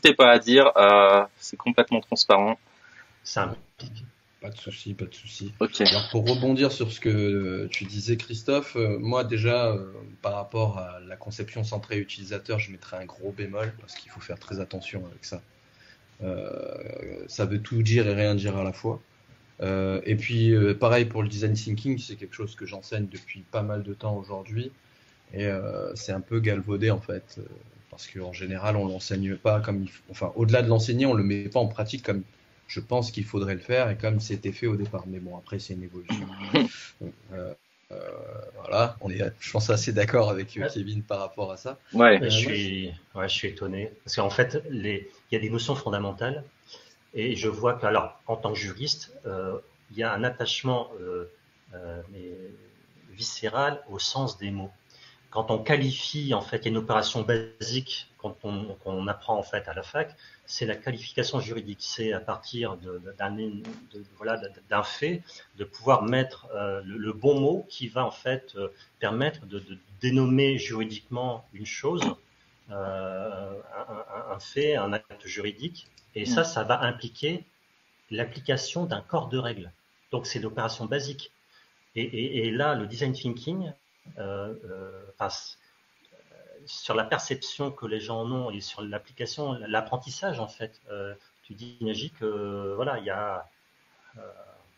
n'hésitez pas à dire. Euh, c'est complètement transparent. C'est un Pas de souci, pas de souci. Alors pour rebondir sur ce que tu disais, Christophe, euh, moi déjà, euh, par rapport à la conception centrée utilisateur, je mettrais un gros bémol parce qu'il faut faire très attention avec ça. Euh, ça veut tout dire et rien dire à la fois. Euh, et puis euh, pareil pour le design thinking, c'est quelque chose que j'enseigne depuis pas mal de temps aujourd'hui. Et euh, c'est un peu galvaudé en fait, euh, parce qu'en général on l'enseigne pas comme il faut. Enfin, au-delà de l'enseigner, on le met pas en pratique comme je pense qu'il faudrait le faire et comme c'était fait au départ. Mais bon, après c'est une évolution. Euh, euh, voilà, on est, je pense, assez d'accord avec euh, Kevin par rapport à ça. Ouais. je, suis, ouais, je suis étonné. Parce qu'en fait, les, il y a des notions fondamentales. Et je vois que, alors, en tant que juriste, euh, il y a un attachement euh, euh, viscéral au sens des mots. Quand on qualifie, en fait, il y a une opération basique quand on, qu'on apprend en fait à la fac, c'est la qualification juridique. C'est à partir de, d'un, voilà, d'un fait de pouvoir mettre euh, le, le, bon mot qui va en fait euh, permettre de, de, dénommer juridiquement une chose, euh, un, un, un, fait, un acte juridique. Et ça, ça va impliquer l'application d'un corps de règles. Donc c'est l'opération basique. Et, et, et, là, le design thinking euh, passe sur la perception que les gens en ont et sur l'application, l'apprentissage en fait. Euh, tu dis, Nagy, que voilà, il y a, euh,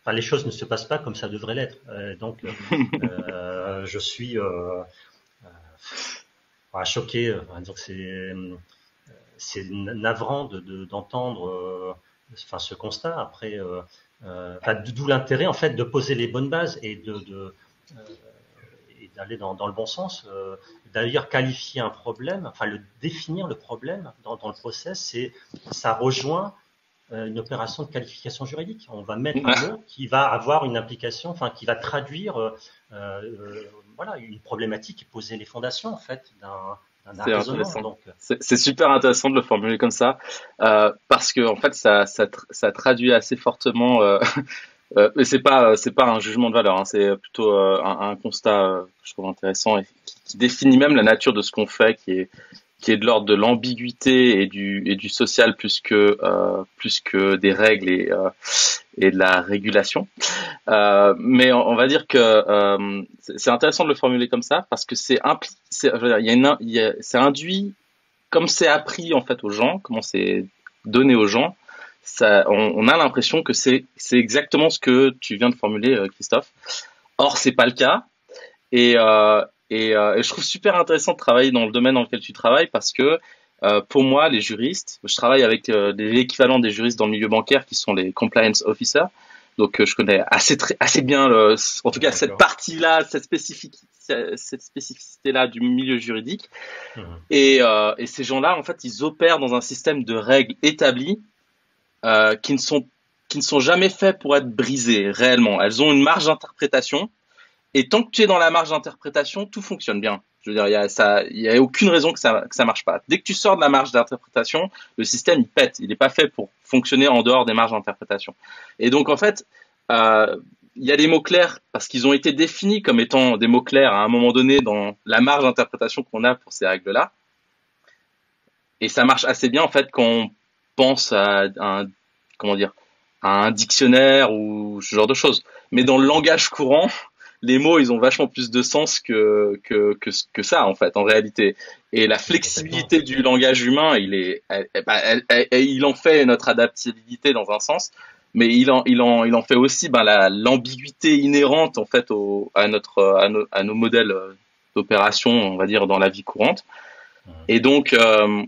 enfin, les choses ne se passent pas comme ça devrait l'être. Euh, donc, je suis choqué. c'est navrant d'entendre de, enfin, ce constat. Après, d'où l'intérêt en fait de poser les bonnes bases et de, de d'aller dans, dans, le bon sens. Euh, D'ailleurs, qualifier un problème, enfin le définir le problème dans, dans le process, c'est ça rejoint euh, une opération de qualification juridique. On va mettre un mot qui va avoir une implication, enfin qui va traduire euh, euh voilà une problématique et poser les fondations en fait d'un c'est super intéressant de le formuler comme ça, euh, parce que en fait, ça, ça, ça traduit assez fortement euh, euh, mais c'est pas c'est pas un jugement de valeur, hein, c'est plutôt euh, un, un, constat euh, que je trouve intéressant et qui, définit même la nature de ce qu'on fait, qui est qui est de l'ordre de l'ambiguïté et du et du social plus que euh, plus que des règles et et de la régulation. mais on, on, va dire que c'est intéressant de le formuler comme ça parce que c'est il y a une c'est induit comme c'est appris en fait aux gens, comment c'est donné aux gens ça, on, on a l'impression que c'est exactement ce que tu viens de formuler, euh, Christophe. Or, c'est pas le cas. Et, euh, et, euh, et, je trouve super intéressant de travailler dans le domaine dans lequel tu travailles parce que euh, pour moi, les juristes, je travaille avec euh, l'équivalent des juristes dans le milieu bancaire qui sont les compliance officers. Donc, euh, je connais assez très, assez bien, le, en tout cas, cette partie-là, cette cette spécificité-là du milieu juridique. Mmh. Et, et ces gens-là, en fait, ils opèrent dans un système de règles établies euh, qui ne sont qui ne sont jamais faits pour être brisées réellement. Elles ont une marge d'interprétation et tant que tu es dans la marge d'interprétation, tout fonctionne bien. Je veux dire, il y a a aucune raison que ça que ça marche pas. Dès que tu sors de la marge d'interprétation, le système il pète. Il n'est pas fait pour fonctionner en dehors des marges d'interprétation. Et donc en fait, euh, il y a des mots clairs parce qu'ils ont été définis comme étant des mots clairs à un moment donné dans la marge d'interprétation qu'on a pour ces règles-là. Et ça marche assez bien en fait quand on pense à un, comment dire, à un dictionnaire ou ce genre de choses. Mais dans le langage courant, les mots, ils ont vachement plus de sens que, que, que, que ça, en fait, en réalité. Et la flexibilité du langage humain, il est, elle, elle, elle, il en fait notre adaptabilité dans un sens, mais il en, il en, il en fait aussi ben, l'ambiguïté inhérente, en fait, au, à, notre, à, nos, à nos modèles d'opération, on va dire, dans la vie courante. Et donc, euh,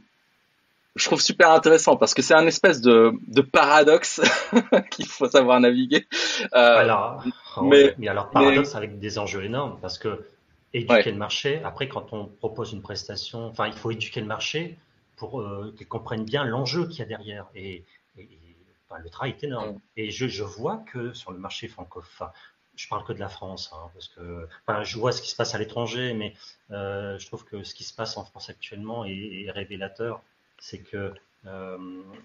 je trouve super intéressant parce que c'est un espèce de, de paradoxe qu'il faut savoir naviguer. Euh, alors, mais, mais, alors paradoxe mais... avec des enjeux énormes parce que éduquer ouais. le marché, après quand on propose une prestation, enfin il faut éduquer le marché pour euh, qu'ils comprennent bien l'enjeu qu'il y a derrière et, et, et enfin, le travail est énorme. Ouais. Et je, je vois que sur le marché francophone, je parle que de la France, hein, parce que enfin, je vois ce qui se passe à l'étranger, mais euh, je trouve que ce qui se passe en France actuellement est, est révélateur c'est que euh,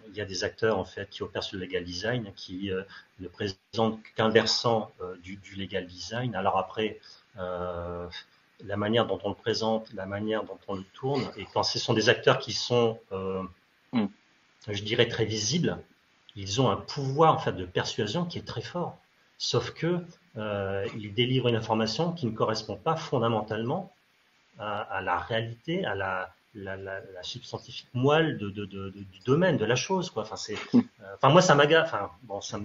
il y a des acteurs en fait qui opèrent sur le legal design qui euh, ne présentent qu'un versant euh, du, du, legal design. Alors après, la manière dont on le présente, la manière dont on le tourne, et quand ce sont des acteurs qui sont mm. je dirais très visibles, ils ont un pouvoir en fait de persuasion qui est très fort. Sauf que euh, ils délivrent une information qui ne correspond pas fondamentalement à, la réalité, à la, la, la, la substantifique moelle de, de, de, du domaine, de la chose. Quoi. Enfin, c'est, euh, enfin, moi, ça m'agace. Enfin, bon, ça,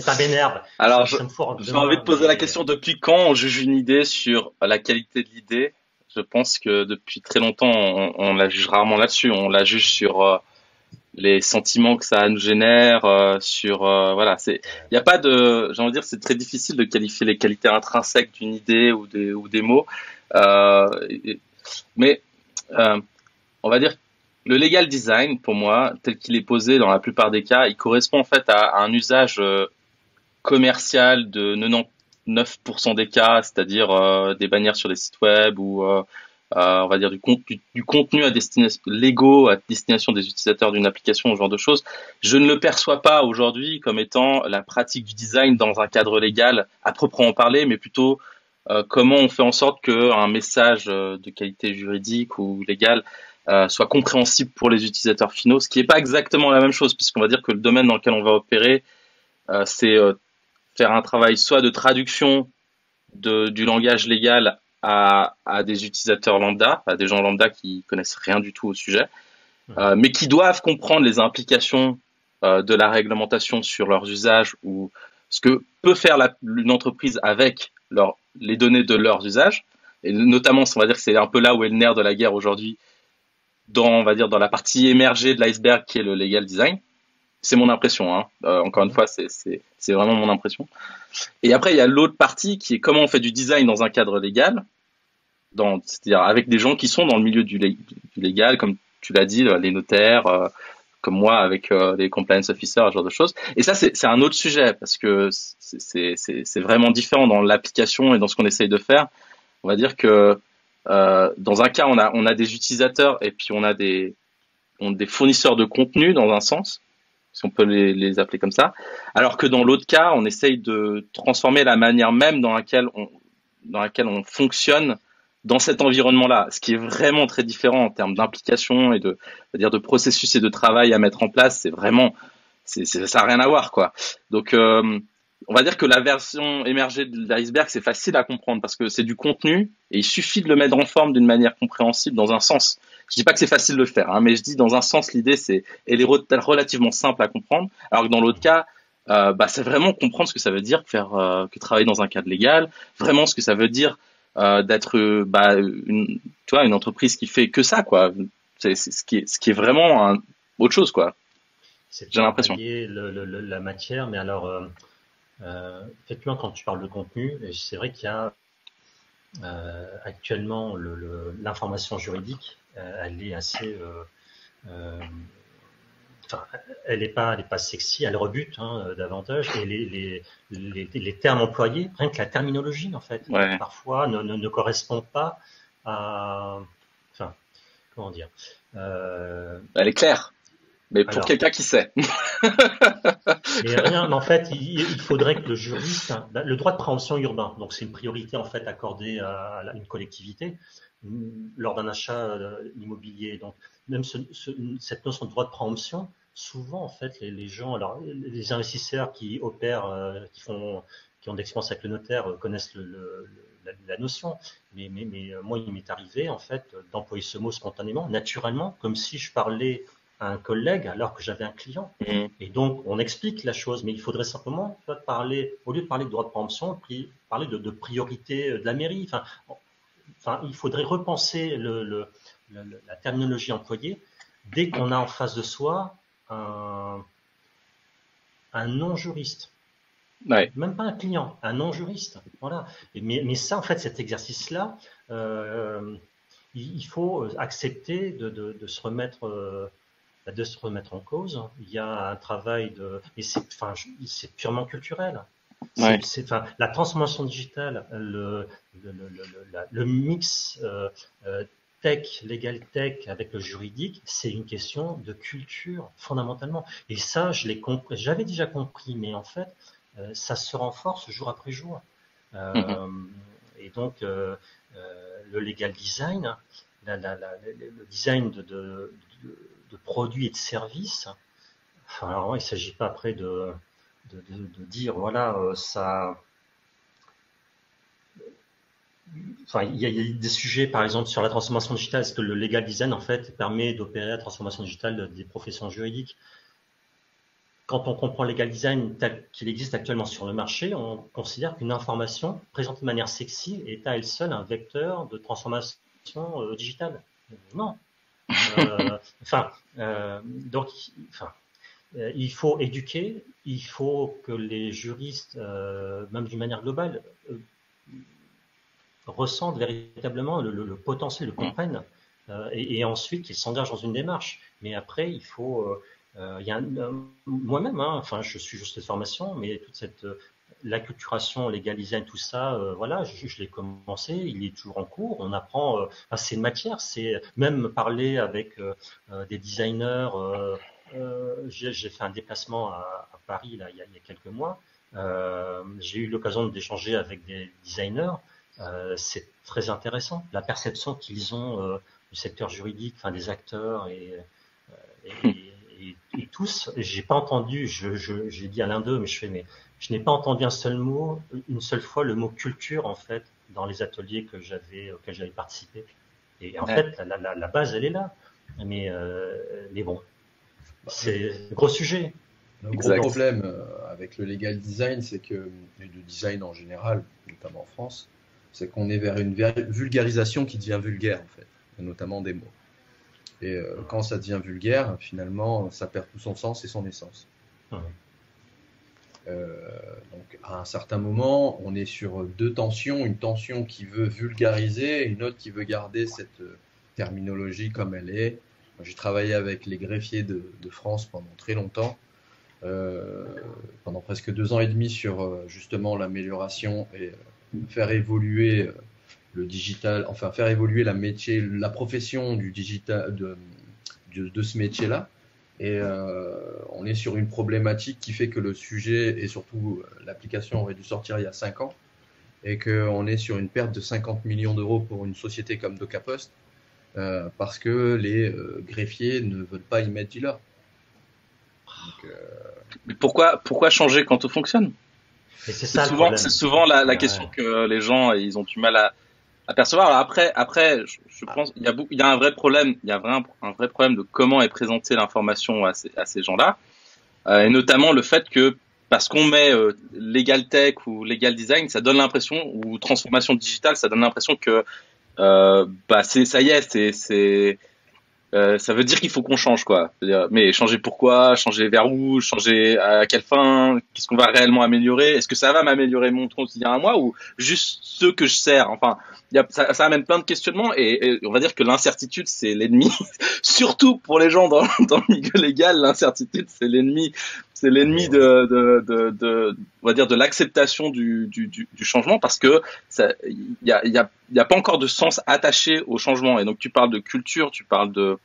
ça m'énerve. Alors, j'ai envie de poser la question depuis quand on juge une idée sur la qualité de l'idée? Je pense que depuis très longtemps, on, on la juge rarement là-dessus. On la juge sur euh, les sentiments que ça nous génère euh, sur voilà c'est il n'y a pas de j'ai envie de dire c'est très difficile de qualifier les qualités intrinsèques d'une idée ou des ou des mots mais on va dire le legal design pour moi tel qu'il est posé dans la plupart des cas il correspond en fait à, un usage commercial de 99% des cas c'est-à-dire des bannières sur des sites web ou euh, on va dire du, contenu, à destination légaux à destination des utilisateurs d'une application, ce genre de choses, je ne le perçois pas aujourd'hui comme étant la pratique du design dans un cadre légal à proprement parler, mais plutôt euh, comment on fait en sorte qu'un message euh, de qualité juridique ou légale soit compréhensible pour les utilisateurs finaux, ce qui n'est pas exactement la même chose, puisqu'on va dire que le domaine dans lequel on va opérer, c'est faire un travail soit de traduction de, du langage légal à, à, des utilisateurs lambda, à des gens lambda qui connaissent rien du tout au sujet, euh, mais qui doivent comprendre les implications euh, de la réglementation sur leurs usages ou ce que peut faire une entreprise avec les données de leurs usages. Et notamment, on va dire que c'est un peu là où est le nerf de la guerre aujourd'hui, dans, on va dire, dans la partie émergée de l'iceberg qui est le legal design. C'est mon impression, hein. Euh, encore une fois, c'est vraiment mon impression. Et après, il y a l'autre partie qui est comment on fait du design dans un cadre légal, c'est-à-dire avec des gens qui sont dans le milieu du, légal, comme tu l'as dit, les notaires, euh, comme moi avec euh, les compliance officers, ce genre de choses. Et ça, c'est un autre sujet parce que c'est vraiment différent dans l'application et dans ce qu'on essaye de faire. On va dire que euh, dans un cas, on a, des utilisateurs et puis on a des, des fournisseurs de contenu dans un sens si on peut les, appeler comme ça. Alors que dans l'autre cas, on essaye de transformer la manière même dans laquelle on fonctionne dans cet environnement-là, ce qui est vraiment très différent en termes d'implication et de, dire de processus et de travail à mettre en place. C'est vraiment, c'est, ça n'a rien à voir, quoi. Donc, euh, on va dire que la version émergée de l'iceberg, c'est facile à comprendre parce que c'est du contenu et il suffit de le mettre en forme d'une manière compréhensible dans un sens. Je dis pas que c'est facile de le faire, hein, mais je dis dans un sens, l'idée c'est, elle est relativement simple à comprendre. Alors que dans l'autre cas, euh, bah, c'est vraiment comprendre ce que ça veut dire faire, euh, que travailler dans un cadre légal, vraiment ce que ça veut dire euh, d'être, bah, une, tu vois, une entreprise qui fait que ça, quoi. C'est, ce qui est, ce qui est vraiment un, autre chose, quoi. J'ai l'impression. la matière, mais alors, euh, euh, effectivement, quand tu parles de contenu, c'est vrai qu'il y a euh, actuellement l'information juridique, euh, elle est assez, euh, enfin, elle n'est pas, elle est pas sexy, elle rebute hein, davantage. Et les, les, les, les, termes employés, rien que la terminologie en fait, parfois ne, ne, ne, correspond pas à, enfin, comment dire. elle est claire. Mais pour quelqu'un qui sait. mais rien, en fait, il, faudrait que le juriste, hein, le droit de préemption urbain, donc c'est une priorité en fait accordée à, une collectivité lors d'un achat euh, immobilier. Donc même ce, cette notion de droit de préemption, souvent en fait les, les gens, alors les investisseurs qui opèrent, euh, qui font, qui ont d'expérience avec le notaire euh, connaissent le, le, la, la, notion. Mais, mais, mais moi, il m'est arrivé en fait d'employer ce mot spontanément, naturellement, comme si je parlais un collègue alors que j'avais un client. Mmh. Et donc, on explique la chose, mais il faudrait simplement parler, au lieu de parler de droit de préemption, parler de, de, priorité de la mairie. Enfin, enfin il faudrait repenser le, le, la terminologie employée dès qu'on a en face de soi un, un non-juriste. Ouais. Même pas un client, un non-juriste. Voilà. mais, mais, ça, en fait, cet exercice-là, euh, il, faut accepter de, de, de se remettre euh, de se remettre en cause. Il y a un travail de, et c'est, enfin, c'est purement culturel. C'est, enfin, la transformation digitale, le, le, le, le mix euh, tech, legal tech avec le juridique, c'est une question de culture fondamentalement. Et ça, je l'ai compris, j'avais déjà compris, mais en fait, euh, ça se renforce jour après jour. Euh, mm-hmm. Et donc, euh, le legal design, la, la, la, le design de, de, de produits et de services. Enfin, alors, il ne s'agit pas après de, dire, voilà, ça. Enfin, il y, a, des sujets, par exemple, sur la transformation digitale. Est-ce que le legal design, en fait, permet d'opérer la transformation digitale des professions juridiques? Quand on comprend le legal design tel qu'il existe actuellement sur le marché, on considère qu'une information présentée de manière sexy est à elle seule un vecteur de transformation euh, digitale. Non. Euh, enfin, euh, donc, enfin, il faut éduquer, il faut que les juristes, même d'une manière globale, ressentent véritablement le, potentiel, le comprennent, et, et, ensuite qu'ils s'engagent dans une démarche. Mais après, il faut euh, a euh, moi-même, hein, enfin, je suis juste de formation, mais toute cette euh, l'acculturation, legal design, tout ça, voilà, je, l'ai commencé, il est toujours en cours. On apprend assez de matière. C'est même parler avec des designers. j'ai fait un déplacement à, Paris là, il, y a, il y a quelques mois. j'ai eu l'occasion d'échanger avec des designers. C'est très intéressant la perception qu'ils ont du secteur juridique, enfin des acteurs et, et et, tous, j'ai pas entendu, j'ai je, dit à l'un d'eux, mais je fais, mais je n'ai pas entendu un seul mot, une seule fois le mot culture en fait dans les ateliers que j'avais auxquels j'avais participé. Et en fait, la, la, la, base elle est là. Mais euh, mais bon, c'est un gros sujet. Le gros problème euh, avec le legal design, c'est que et le design en général, notamment en France, c'est qu'on est vers une vulgarisation qui devient vulgaire en fait, notamment des mots. Et euh, quand ça devient vulgaire, finalement, ça perd tout son sens et son essence. Euh, donc, à un certain moment, on est sur deux tensions, une tension qui veut vulgariser, et une autre qui veut garder cette euh, terminologie comme elle est. J'ai travaillé avec les greffiers de, France pendant très longtemps, pendant presque deux ans et demi sur justement l'amélioration et faire évoluer le digital, enfin faire évoluer la métier, la profession du digital, de, de, ce métier-là. Et euh, on est sur une problématique qui fait que le sujet et surtout euh, l'application aurait dû sortir il y a 5 ans et qu'on est sur une perte de 50 millions d'euros pour une société comme DocaPost euh, parce que les euh, greffiers ne veulent pas y mettre dealer. Mais pourquoi, pourquoi changer quand tout fonctionne? C'est souvent, souvent la, la question que les gens ils ont du mal à, apercevoir. après, après, je, pense il y a il y a un vrai problème, il y a un, un vrai problème de comment est présentée l'information à ces, à ces gens-là, euh, et notamment le fait que parce qu'on met euh, legal tech ou legal design, ça donne l'impression ou transformation digitale, ça donne l'impression que euh, bah c'est ça y est, c'est c'est euh, ça veut dire qu'il faut qu'on change quoi. Mais changer pourquoi Changer vers où Changer à quelle fin Qu'est-ce qu'on va réellement améliorer? Est-ce que ça va m'améliorer mon quotidien à moi ou juste ceux que je sers? Enfin, ça, amène plein de questionnements et, on va dire que l'incertitude c'est l'ennemi. Surtout pour les gens dans, dans le milieu légal, l'incertitude c'est l'ennemi. C'est l'ennemi de, de, de, de, on va dire de l'acceptation du, du, du, changement parce que il y a, y, a, y a pas encore de sens attaché au changement. Et donc tu parles de culture, tu parles de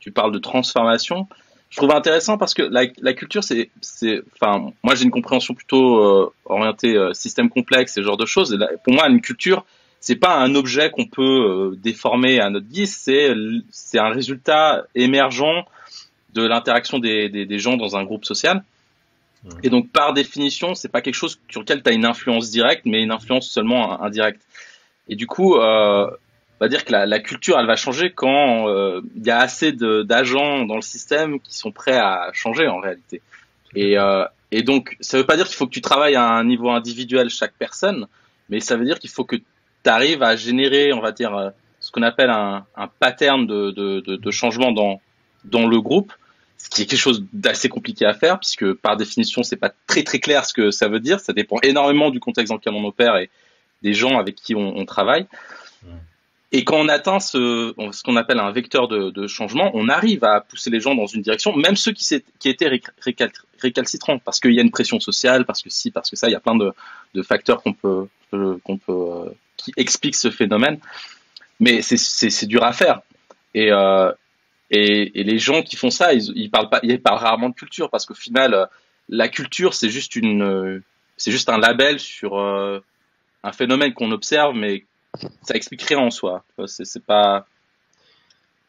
tu parles de transformation. Je trouve intéressant parce que la, la culture, c'est, c'est, enfin, moi j'ai une compréhension plutôt euh, orientée euh, système complexe ce genre de choses. Et pour moi, une culture, c'est pas un objet qu'on peut euh, déformer à notre guise, c'est c'est un résultat émergent de l'interaction des, des, des, gens dans un groupe social. Et donc par définition, c'est pas quelque chose sur lequel tu as une influence directe, mais une influence seulement indirecte. Et du coup, euh, on va dire que la, la, culture, elle va changer quand euh, il y a assez d'agents dans le système qui sont prêts à changer en réalité. Et, euh, et donc, ça veut pas dire qu'il faut que tu travailles à un niveau individuel chaque personne, mais ça veut dire qu'il faut que tu arrives à générer, on va dire, euh, ce qu'on appelle un, un pattern de, de, de, de, changement dans, dans le groupe, ce qui est quelque chose d'assez compliqué à faire, puisque par définition, c'est pas très très clair ce que ça veut dire. Ça dépend énormément du contexte dans lequel on opère et des gens avec qui on, on travaille. Et quand on atteint ce, ce qu'on appelle un vecteur de, de, changement, on arrive à pousser les gens dans une direction, même ceux qui, qui étaient récalcitrants, parce qu'il y a une pression sociale, parce que si, parce que ça, il y a plein de, de facteurs qu'on peut, qu'on peut, euh, qui expliquent ce phénomène. Mais c'est dur à faire. Et, euh, et, et, les gens qui font ça, ils, ils parlent pas, ils parlent rarement de culture, parce qu'au final, la culture, c'est juste une, c'est juste un label sur euh, un phénomène qu'on observe, mais ça explique rien en soi. C'est pas.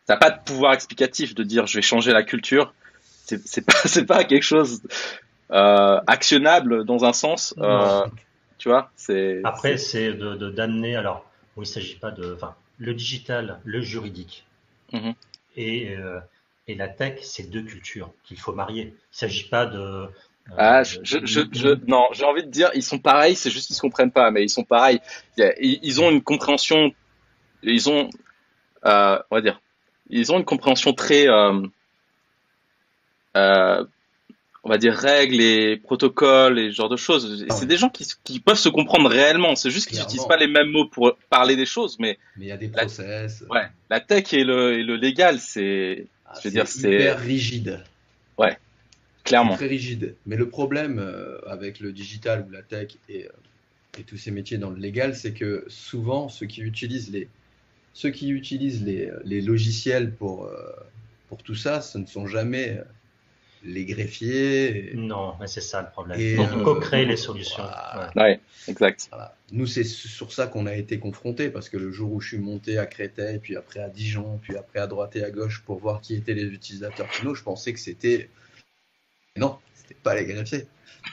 t'as pas de pouvoir explicatif de dire je vais changer la culture. C'est pas c'est pas quelque chose euh, actionnable dans un sens. Euh, tu vois, c'est. Après, c'est de d'amener. alors, il il s'agit pas de. Enfin, le digital, le juridique mhm. Et euh, et la tech, c'est deux cultures qu'il faut marier. Il s'agit pas de. Euh, ah, je, je, je, non, j'ai envie de dire, ils sont pareils, c'est juste qu'ils se comprennent pas, mais ils sont pareils. Ils, ont une compréhension, ils ont, euh, on va dire, ils ont une compréhension très, euh, euh, on va dire règles et protocoles et ce genre de choses. C'est des gens qui, qui, peuvent se comprendre réellement. C'est juste qu'ils n'utilisent pas les mêmes mots pour parler des choses, mais. Mais il y a des process. ouais, la tech et le, et le légal, c'est, ah, je veux dire, c'est hyper rigide. Ouais, clairement. Très rigide. Mais le problème euh, avec le digital ou la tech et, euh, et tous ces métiers dans le légal, c'est que souvent ceux qui utilisent les ceux qui utilisent les, les logiciels pour euh, pour tout ça, ce ne sont jamais les greffiers. Non, mais c'est ça le problème. Il faut co-créer les solutions. Ouais, exact. Nous, c'est sur ça qu'on a été confrontés parce que le jour où je suis monté à Créteil, puis après à Dijon, puis après à droite et à gauche pour voir qui étaient les utilisateurs finaux, je pensais que c'était. Non, c'était pas les greffiers.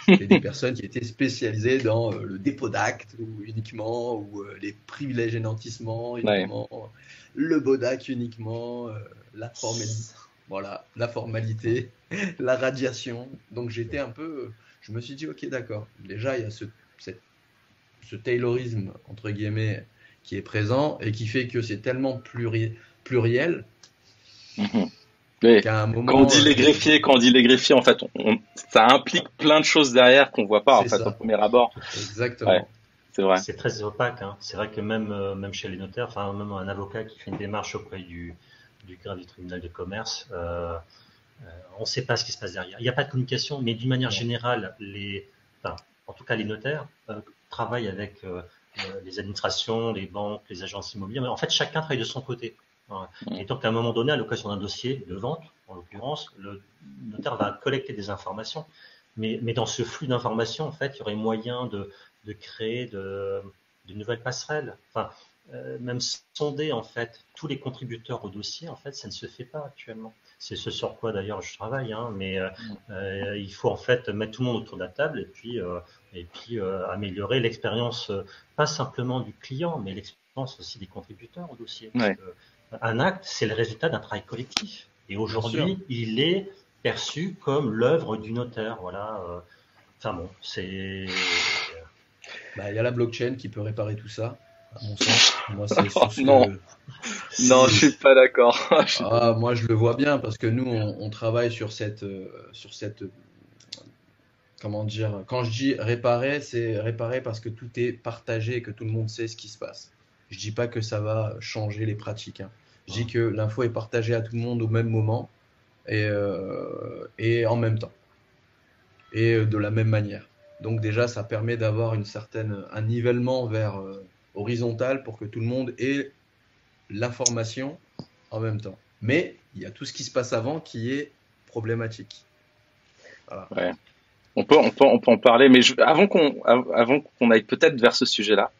C'était des personnes qui étaient spécialisées dans euh, le dépôt d'actes ou uniquement, ou euh, les privilèges et nantissements uniquement, le BODAC uniquement, euh, la formalité voilà, la formalité, la radiation. Donc j'étais un peu, je me suis dit, ok, d'accord. Déjà, il y a ce, ce taylorisme, entre guillemets, qui est présent et qui fait que c'est tellement pluriel. Mhm. quand on dit les euh, greffiers, quand on dit les greffiers, en fait, ça implique plein de choses derrière qu'on voit pas en fait au premier abord. Exactement. c'est vrai. C'est très opaque. Hein. C'est vrai que même euh, même chez les notaires, enfin même un avocat qui fait une démarche auprès du du grade du tribunal de commerce. Euh, euh, on ne sait pas ce qui se passe derrière. Il n'y a pas de communication, mais d'une manière générale, les, en tout cas les notaires euh, travaillent avec les administrations, les banques, les agences immobilières. Mais en fait, chacun travaille de son côté. Et donc, à un moment donné, à l'occasion d'un dossier de vente, en l'occurrence, le notaire va collecter des informations. Mais, mais dans ce flux d'informations, en fait, il y aurait moyen de, de créer de, de nouvelles passerelles. Enfin, euh, même sonder en fait tous les contributeurs au dossier, en fait, ça ne se fait pas actuellement. C'est ce sur quoi d'ailleurs je travaille, hein, mais euh, euh, il faut en fait mettre tout le monde autour de la table et puis et puis améliorer l'expérience, pas simplement du client, mais l'expérience aussi des contributeurs au dossier. un acte, c'est le résultat d'un travail collectif, et aujourd'hui, il est perçu comme l'œuvre du notaire. Voilà. Enfin bon, c'est. Bah, il y a la blockchain qui peut réparer tout ça mon sens. Moi, c'est non. non, je suis pas d'accord. ah, moi, je le vois bien parce que nous, on, travaille sur cette, euh, sur cette, comment dire. Quand je dis réparer, c'est réparer parce que tout est partagé et que tout le monde sait ce qui se passe. Je dis pas que ça va changer les pratiques. Hein. Je dis que l'info est partagée à tout le monde au même moment et, euh, et en même temps et de la même manière. Donc déjà, ça permet d'avoir une certaine un nivellement vers euh, horizontale pour que tout le monde ait l'information en même temps. Mais il y a tout ce qui se passe avant qui est problématique. Ouais. On peut, on peut, on peut en parler, mais avant qu'on, avant qu'on aille peut-être vers ce sujet-là,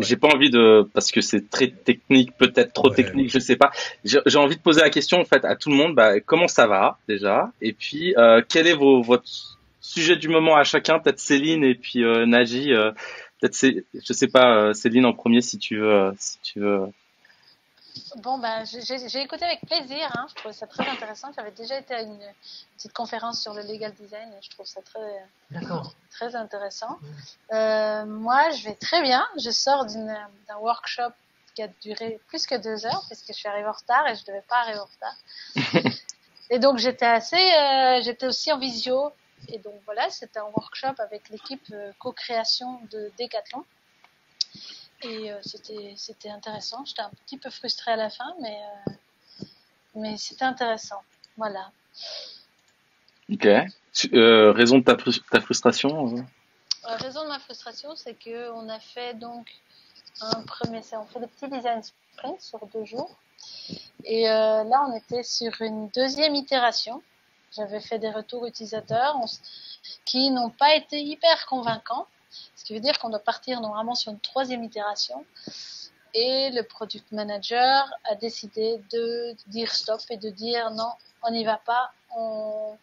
j'ai pas envie de, parce que c'est très technique, peut-être trop technique, je sais pas. J'ai envie de poser la question en fait à tout le monde. Bah, comment ça va déjà? Et puis, euh, quel est vos, votre sujet du moment à chacun? Peut-être Céline et puis euh, Naji. Euh, Peut-être, je sais pas, euh, Céline en premier, si tu veux. Euh, si tu veux. Bon, ben, j'ai écouté avec plaisir. Hein. Je trouvais ça très intéressant. J'avais déjà été à une petite conférence sur le legal design et je trouve ça très, très intéressant. Euh, moi, je vais très bien. Je sors d'un workshop qui a duré plus que deux heures puisque je suis arrivée en retard et je devais pas arriver en retard. et donc, j'étais assez, j'étais aussi en visio et donc voilà, c'était un workshop avec l'équipe euh, co-création de Decathlon. Et euh, c'était intéressant. J'étais un petit peu frustrée à la fin, mais, euh, mais c'était intéressant. Voilà. Ok. raison de ta, ta frustration Raison de ma frustration, c'est qu'on a fait donc un premier, on fait des petits design sprints sur deux jours. Et là, on était sur une deuxième itération. J'avais fait des retours utilisateurs qui n'ont pas été hyper convaincants. Ce qui veut dire qu'on doit partir normalement sur une troisième itération. et le product manager a décidé de dire stop et de dire non, on n'y va pas, on,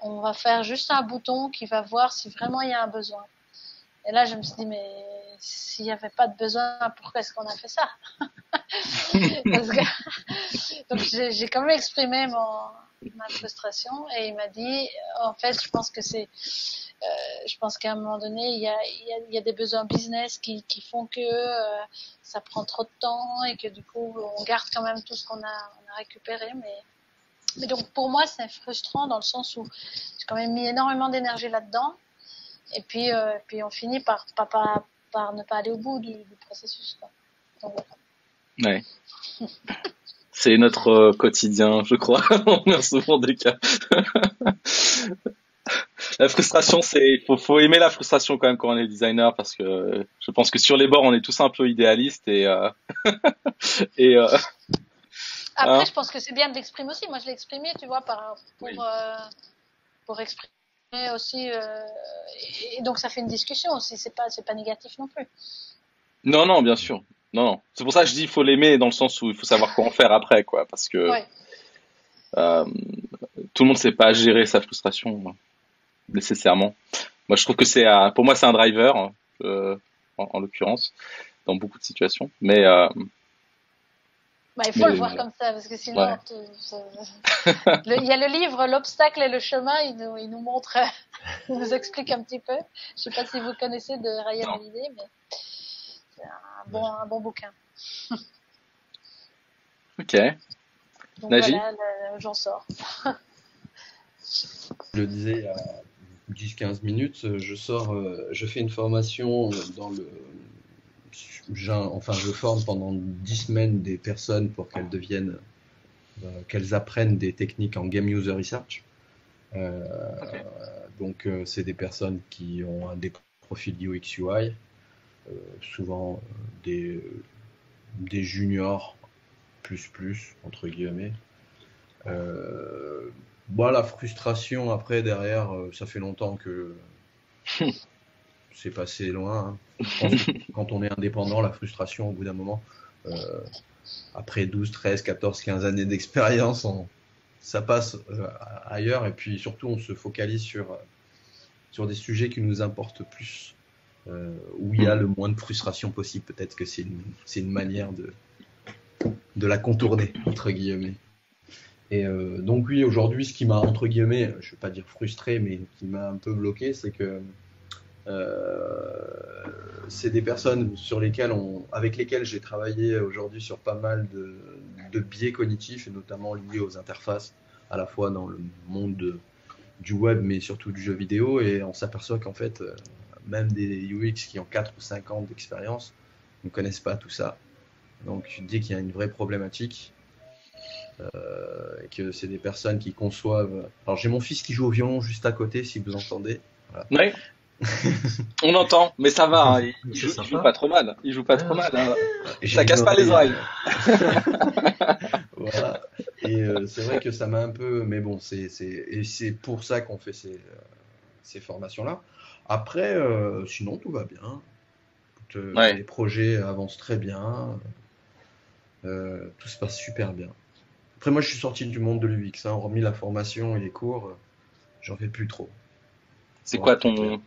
on va faire juste un bouton qui va voir si vraiment il y a un besoin. Et là, je me suis dit, mais s'il n'y avait pas de besoin, pourquoi est-ce qu'on a fait ça? Donc, j'ai quand même exprimé mon, ma frustration et il m'a dit, en fait, je pense que c'est, euh, je pense qu'à un moment donné, il y a, il y a, des besoins business qui, qui font que euh, ça prend trop de temps et que du coup, on garde quand même tout ce qu'on a, on a récupéré, mais mais donc pour moi, c'est frustrant dans le sens où j'ai quand même mis énormément d'énergie là-dedans. Et puis, euh, puis on finit par, par, par, ne pas aller au bout du, du processus. Quoi. Donc, voilà. Ouais. c'est notre euh, quotidien, je crois. on a souvent des cas. la frustration, c'est faut, faut aimer la frustration quand même quand on est designer parce que je pense que sur les bords, on est tous un peu idéalistes et euh... et euh, après, hein je pense que c'est bien de l'exprimer aussi. Moi, je l'ai exprimé, tu vois, par, pour, euh, pour exprimer aussi. Euh, et donc, ça fait une discussion aussi. C'est pas, c'est pas négatif non plus. Non, non, bien sûr. Non, non. C'est pour ça que je dis il faut l'aimer dans le sens où il faut savoir quoi en faire après, quoi. Parce que euh, tout le monde sait pas gérer sa frustration nécessairement. Moi, je trouve que c'est, pour moi, c'est un driver, hein, en, en l'occurrence, dans beaucoup de situations. Mais bah, il faut le voir comme ça, parce que sinon, il y a le livre L'obstacle et le chemin, il nous, il nous montre, il nous explique un petit peu. Je ne sais pas si vous connaissez de Ryan Holiday, mais c'est un bon, un bon bouquin. ok. Donc voilà, j'en sors. je le disais il y a 10-15 minutes, je sors, euh, je fais une formation dans le enfin, je forme pendant 10 semaines des personnes pour qu'elles deviennent, euh, qu'elles apprennent des techniques en game user research. Euh, donc, euh, c'est des personnes qui ont des profils UX UI, souvent des, des juniors plus plus entre guillemets. Voilà, la frustration après derrière, ça fait longtemps que c'est passé loin. Hein. quand on est indépendant, la frustration au bout d'un moment, euh, après 12, 13, 14, 15 années d'expérience, ça passe euh, ailleurs et puis surtout on se focalise sur, euh, sur des sujets qui nous importent plus, où il y a le moins de frustration possible. Peut-être que c'est une, une, manière de, de la contourner, entre guillemets. Et donc oui, aujourd'hui, ce qui m'a, entre guillemets, je ne vais pas dire frustré, mais qui m'a un peu bloqué, c'est que euh, c'est des personnes sur lesquelles on, avec lesquelles j'ai travaillé aujourd'hui sur pas mal de, de, biais cognitifs et notamment liés aux interfaces, à la fois dans le monde du web mais surtout du jeu vidéo et on s'aperçoit qu'en fait euh, même des UX qui ont 4 ou 5 ans d'expérience ne connaissent pas tout ça. Donc tu te dis qu'il y a une vraie problématique euh, et que c'est des personnes qui conçoivent. Alors j'ai mon fils qui joue au violon juste à côté si vous entendez. Voilà. On entend, mais ça va. Hein. Il, joue, pas trop mal. Il joue pas trop mal. Hein. Ça casse pas les oreilles. voilà. Et euh, c'est vrai que ça m'a un peu, mais bon, c'est et c'est pour ça qu'on fait ces, euh, ces formations là. Après, euh, sinon tout va bien. Les projets avancent très bien. tout se passe super bien. Après, moi, je suis sorti du monde de l'UX. Hein, hormis la formation et les cours, j'en fais plus trop. C'est quoi ton,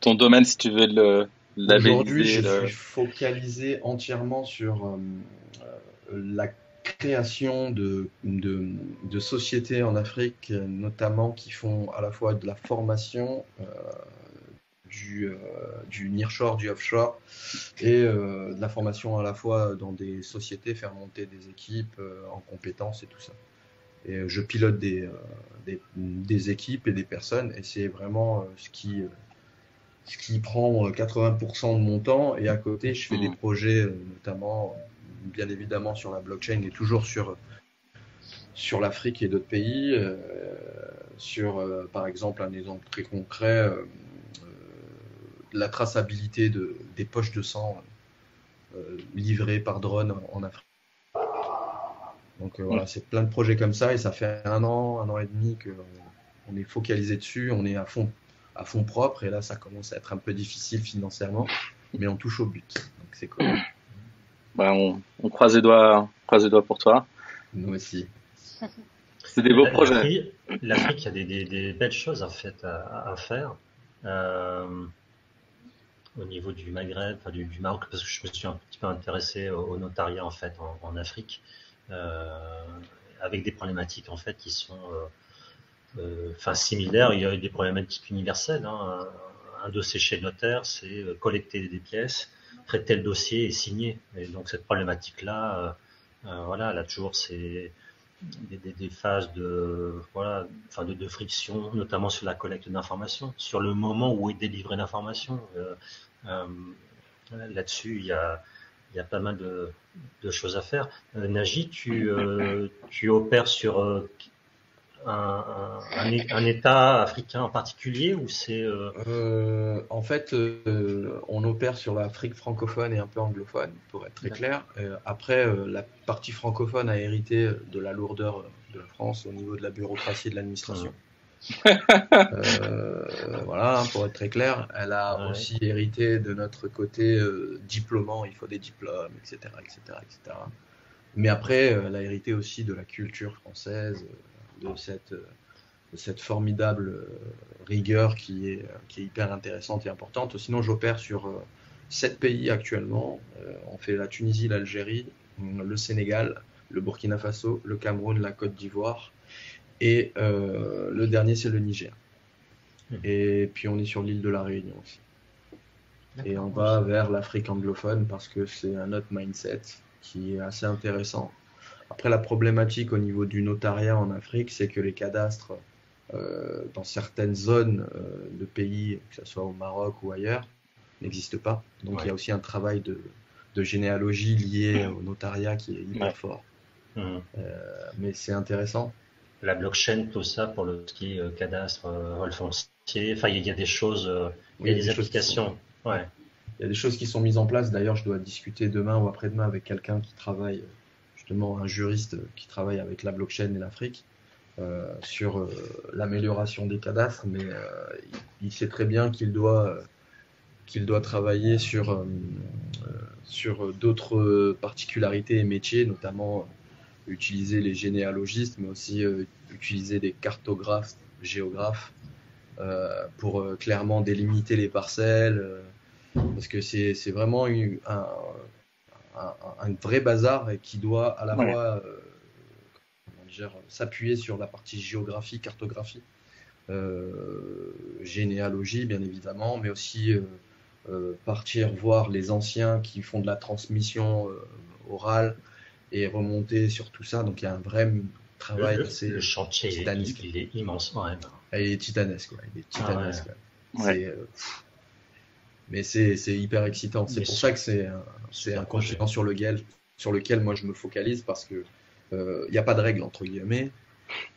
ton domaine si tu veux le Aujourd'hui, je suis focalisé entièrement sur euh, la création de, de, de, sociétés en Afrique, notamment qui font à la fois de la formation, euh, du, euh, du nearshore, du offshore, et euh, de la formation à la fois dans des sociétés, faire monter des équipes en compétences et tout ça. Et je pilote des, des, des, équipes et des personnes, et c'est vraiment ce qui ce qui prend 80% euh, de mon temps. Et à côté, je fais des mmh. projets, euh, notamment, bien évidemment, sur la blockchain et toujours sur, sur l'Afrique et d'autres pays. Euh, sur, par exemple, un exemple très concret, la traçabilité de, des poches de sang livrées par drone en Afrique. Donc voilà, mmh. c'est plein de projets comme ça et ça fait un an, un an et demi qu'on est focalisé dessus, on est à fond à fond propre. Et là, ça commence à être un peu difficile financièrement, mais on touche au but. Donc c'est cool. bah, on, croise les doigts, croise les doigts pour toi. Nous aussi. C'est des beaux projets. L'Afrique, il y a des, belles choses en fait à, faire. Euh, au niveau du Maghreb, du, Maroc, parce que je me suis un petit peu intéressé au, notariat en fait en, Afrique, euh, avec des problématiques en fait qui sont euh, enfin similaires. Il y a des problématiques universelles. Hein. Un, dossier chez le notaire, c'est collecter des pièces, traiter le dossier et signer. Et donc cette problématique-là, voilà, là toujours des, phases de, voilà, enfin de, de, friction, notamment sur la collecte d'informations, sur le moment où est délivrée l'information. Euh, euh, là-dessus, il y a, y a pas mal de, choses à faire. Euh, Nagi, tu, tu opères sur un, un, État africain en particulier ou c'est euh, euh... En fait, euh, on opère sur l'Afrique francophone et un peu anglophone, pour être très clair. Après, la partie francophone a hérité de la lourdeur de la France au niveau de la bureaucratie et de l'administration. voilà, hein, pour être très clair, elle a aussi hérité de notre côté diplômant, il faut des diplômes, etc., etc., etc. Mais après, elle a hérité aussi de la culture française, de cette, de cette formidable euh, rigueur qui est, qui est hyper intéressante et importante. Sinon, j'opère sur euh, sept pays actuellement. Euh, on fait la Tunisie, l'Algérie, le Sénégal, le Burkina Faso, le Cameroun, la Côte d'Ivoire et le dernier c'est le Niger. Hmm. Et puis on est sur l'île de la Réunion aussi. Et on va vers l'Afrique anglophone parce que c'est un autre mindset qui est assez intéressant. Après, la problématique au niveau du notariat en Afrique, c'est que les cadastres, euh, dans certaines zones euh, de pays, que ce soit au Maroc ou ailleurs, n'existent pas. Donc il y a aussi un travail de, généalogie lié au notariat qui est hyper fort. Mmh. Euh, mais c'est intéressant. La blockchain, tout ça, pour le ski cadastre, rôle foncier, enfin il y, a des choses, il y a des, applications. Ouais. Il y a des choses qui sont mises en place. D'ailleurs, je dois discuter demain ou après-demain avec quelqu'un qui travaille justement un juriste qui travaille avec la blockchain et l'Afrique euh, sur euh, l'amélioration des cadastres, mais euh, il, sait très bien qu'il doit, qu'il doit travailler sur, sur d'autres particularités et métiers, notamment utiliser les généalogistes, mais aussi utiliser des cartographes, géographes, pour clairement délimiter les parcelles, parce que c'est vraiment un, un, vrai bazar et qui doit à la fois euh, s'appuyer sur la partie géographie, cartographie, euh, généalogie bien évidemment, mais aussi euh, partir voir les anciens qui font de la transmission orale et remonter sur tout ça. Donc il y a un vrai travail le, assez le chantier titanesque. Il est, immense quand même. Il est titanesque, il est titanesque. Ah mais c'est hyper excitant. C'est pour ça que c'est un, un consultant sur lequel, sur lequel moi je me focalise parce que il euh, n'y a pas de règles entre guillemets.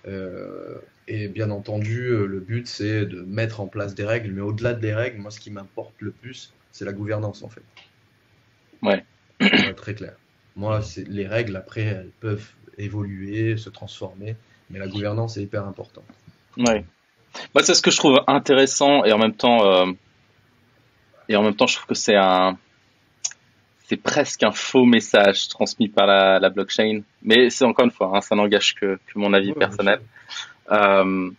Euh, et bien entendu, euh, le but c'est de mettre en place des règles, mais au-delà des règles, moi ce qui m'importe le plus, c'est la gouvernance en fait. Ouais. très clair. Moi, les règles après, elles peuvent évoluer, se transformer, mais la gouvernance est hyper importante. Ouais. Moi, c'est ce que je trouve intéressant et en même temps et en même temps, je trouve que c'est un, c'est presque un faux message transmis par la, la blockchain. Mais c'est encore une fois, hein, ça n'engage que, que, mon avis personnel. Euh,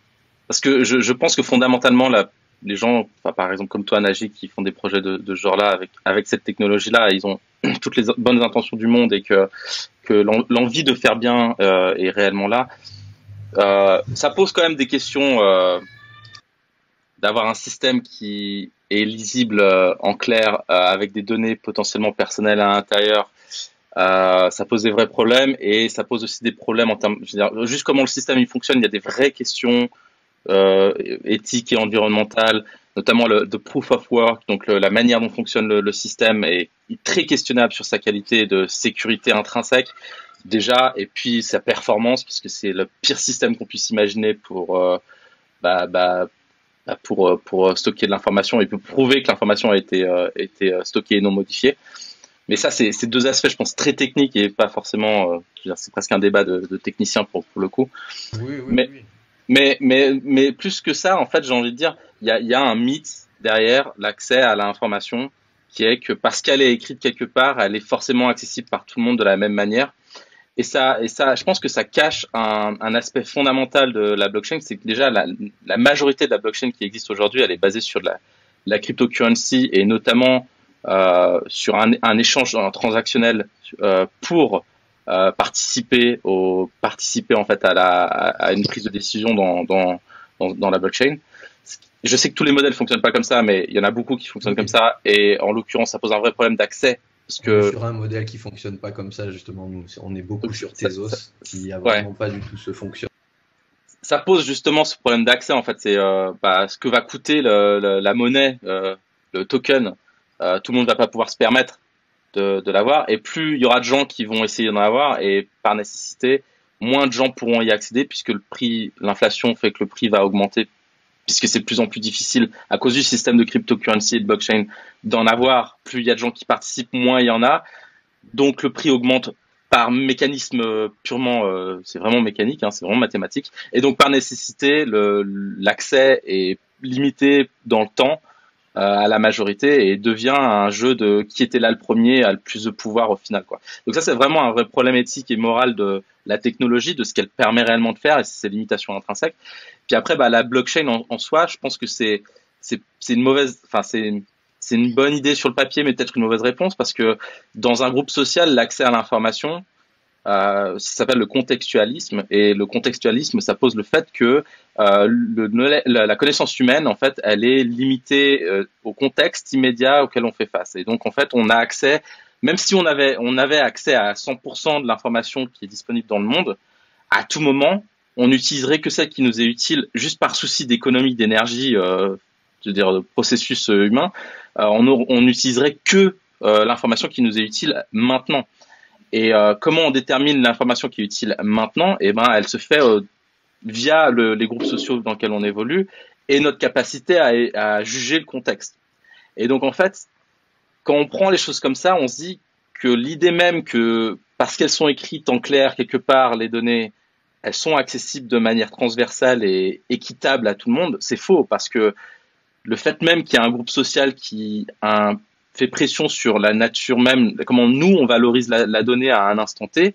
parce que je, je, pense que fondamentalement, la, les gens, enfin, par exemple comme toi, Nagi, qui font des projets de, de ce genre-là avec, avec cette technologie-là, ils ont toutes les bonnes intentions du monde et que, que l'envie de faire bien euh, est réellement là. Euh, ça pose quand même des questions d'avoir un système qui est lisible euh, en clair euh, avec des données potentiellement personnelles à l'intérieur, euh, ça pose des vrais problèmes et ça pose aussi des problèmes en termes, je veux dire, juste comment le système il fonctionne, il y a des vraies questions éthiques et environnementales, notamment le proof of work, donc la manière dont fonctionne le, système est très questionnable sur sa qualité de sécurité intrinsèque déjà, et puis sa performance, puisque c'est le pire système qu'on puisse imaginer pour bah, bah, pour, euh, pour euh, stocker de l'information et pour prouver que l'information a été, été stockée et non modifiée. Mais ça, c'est deux aspects, je pense, très techniques et pas forcément. c'est presque un débat de, de technicien pour, pour le coup. Oui, oui, mais, oui. Mais, mais, mais plus que ça, en fait, j'ai envie de dire, il y a, y a un mythe derrière l'accès à l'information qui est que parce qu'elle est écrite quelque part, elle est forcément accessible par tout le monde de la même manière. Et ça, et ça, je pense que ça cache un, un aspect fondamental de la blockchain, c'est que déjà la, la, majorité de la blockchain qui existe aujourd'hui, elle est basée sur la, la cryptocurrency et notamment euh, sur un, un, échange transactionnel euh, pour euh, participer au participer en fait à, la, à une prise de décision dans, dans, dans, dans la blockchain. Je sais que tous les modèles fonctionnent pas comme ça, mais il y en a beaucoup qui fonctionnent comme ça. Et en l'occurrence, ça pose un vrai problème d'accès. Parce que... Sur un modèle qui fonctionne pas comme ça, justement, nous, on est beaucoup sur Tezos, qui a vraiment pas du tout ce fonctionnement. Ça pose justement ce problème d'accès, en fait. C'est euh, bah, ce que va coûter le, la monnaie, euh, le token. Euh, tout le monde va pas pouvoir se permettre de, de l'avoir. Et plus il y aura de gens qui vont essayer d'en avoir, et par nécessité, moins de gens pourront y accéder, puisque le prix, l'inflation fait que le prix va augmenter puisque c'est de plus en plus difficile à cause du système de cryptocurrency et de blockchain d'en avoir. Plus il y a de gens qui participent, moins il y en a. Donc le prix augmente par mécanisme euh, purement, euh, c'est vraiment mécanique, hein, c'est vraiment mathématique. Et donc par nécessité, l'accès est limité dans le temps à la majorité et devient un jeu de qui était là le premier a le plus de pouvoir au final quoi. Donc ça c'est vraiment un vrai problème éthique et moral de la technologie, de ce qu'elle permet réellement de faire et ses limitations intrinsèques. Puis après, bah, la blockchain en, soi, je pense que c'est c'est une mauvaise, enfin c'est c'est une bonne idée sur le papier, mais peut-être une mauvaise réponse parce que dans un groupe social, l'accès à l'information, euh, ça s'appelle le contextualisme et le contextualisme, ça pose le fait que euh, la connaissance humaine, en fait, elle est limitée euh, au contexte immédiat auquel on fait face. Et donc, en fait, on a accès, même si on avait on avait accès à 100% de l'information qui est disponible dans le monde, à tout moment, on n'utiliserait que celle qui nous est utile juste par souci d'économie d'énergie, euh, je veux dire de processus euh, humain. Euh, on n'utiliserait que euh, l'information qui nous est utile maintenant. Et comment on détermine l'information qui est utile maintenant? Eh ben, elle se fait via le, les groupes sociaux dans lesquels on évolue et notre capacité à, juger le contexte. Et donc en fait, quand on prend les choses comme ça, on se dit que l'idée même que parce qu'elles sont écrites en clair quelque part les données elles sont accessibles de manière transversale et équitable à tout le monde, c'est faux parce que le fait même qu'il y a un groupe social qui a fait pression sur la nature même, comment nous on valorise la, donnée à un instant T,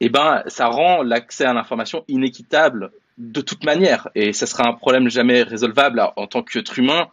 eh ben ça rend l'accès à l'information inéquitable de toute manière et ça sera un problème jamais résolvable en tant qu'être humain.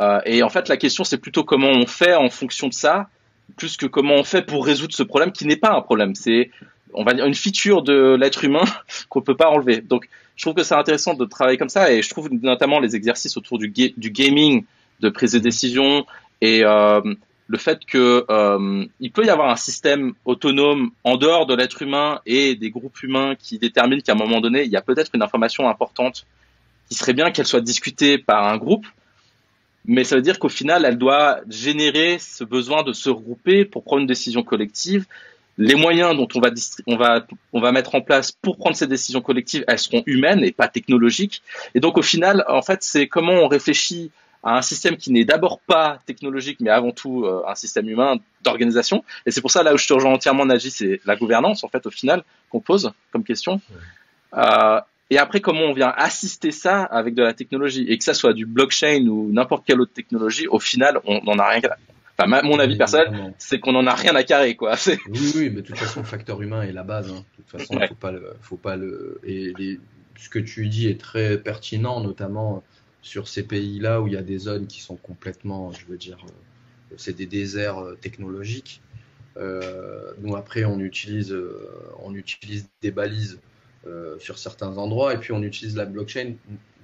Euh, et en fait la question c'est plutôt comment on fait en fonction de ça, plus que comment on fait pour résoudre ce problème qui n'est pas un problème. C'est on va dire une feature de l'être humain qu'on peut pas enlever. Donc, je trouve que c'est intéressant de travailler comme ça et je trouve notamment les exercices autour du, du gaming, de prise de décision et euh, le fait que euh, il peut y avoir un système autonome en dehors de l'être humain et des groupes humains qui déterminent qu'à un moment donné, il y a peut-être une information importante qui serait bien qu'elle soit discutée par un groupe, mais ça veut dire qu'au final, elle doit générer ce besoin de se regrouper pour prendre une décision collective les moyens dont on va, on va, on va mettre en place pour prendre ces décisions collectives, elles seront humaines et pas technologiques. Et donc au final, en fait, c'est comment on réfléchit à un système qui n'est d'abord pas technologique, mais avant tout euh, un système humain d'organisation. Et c'est pour ça là où je te rejoins entièrement, Nagy, c'est la gouvernance en fait au final qu'on pose comme question. Euh, et après, comment on vient assister ça avec de la technologie? Et que ça soit du blockchain ou n'importe quelle autre technologie, au final, on n'en a rien Enfin, mon avis personnel, c'est qu'on en a rien à carrer, quoi. Oui, oui, mais de toute façon, le facteur humain est la base. Hein. De toute façon, faut pas le, faut pas le. Et ce que tu dis est très pertinent, notamment sur ces pays-là où il y a des zones qui sont complètement, je veux dire, euh, c'est des déserts euh, technologiques. Euh, nous après, on utilise, euh, on utilise des balises euh, sur certains endroits et puis on utilise la blockchain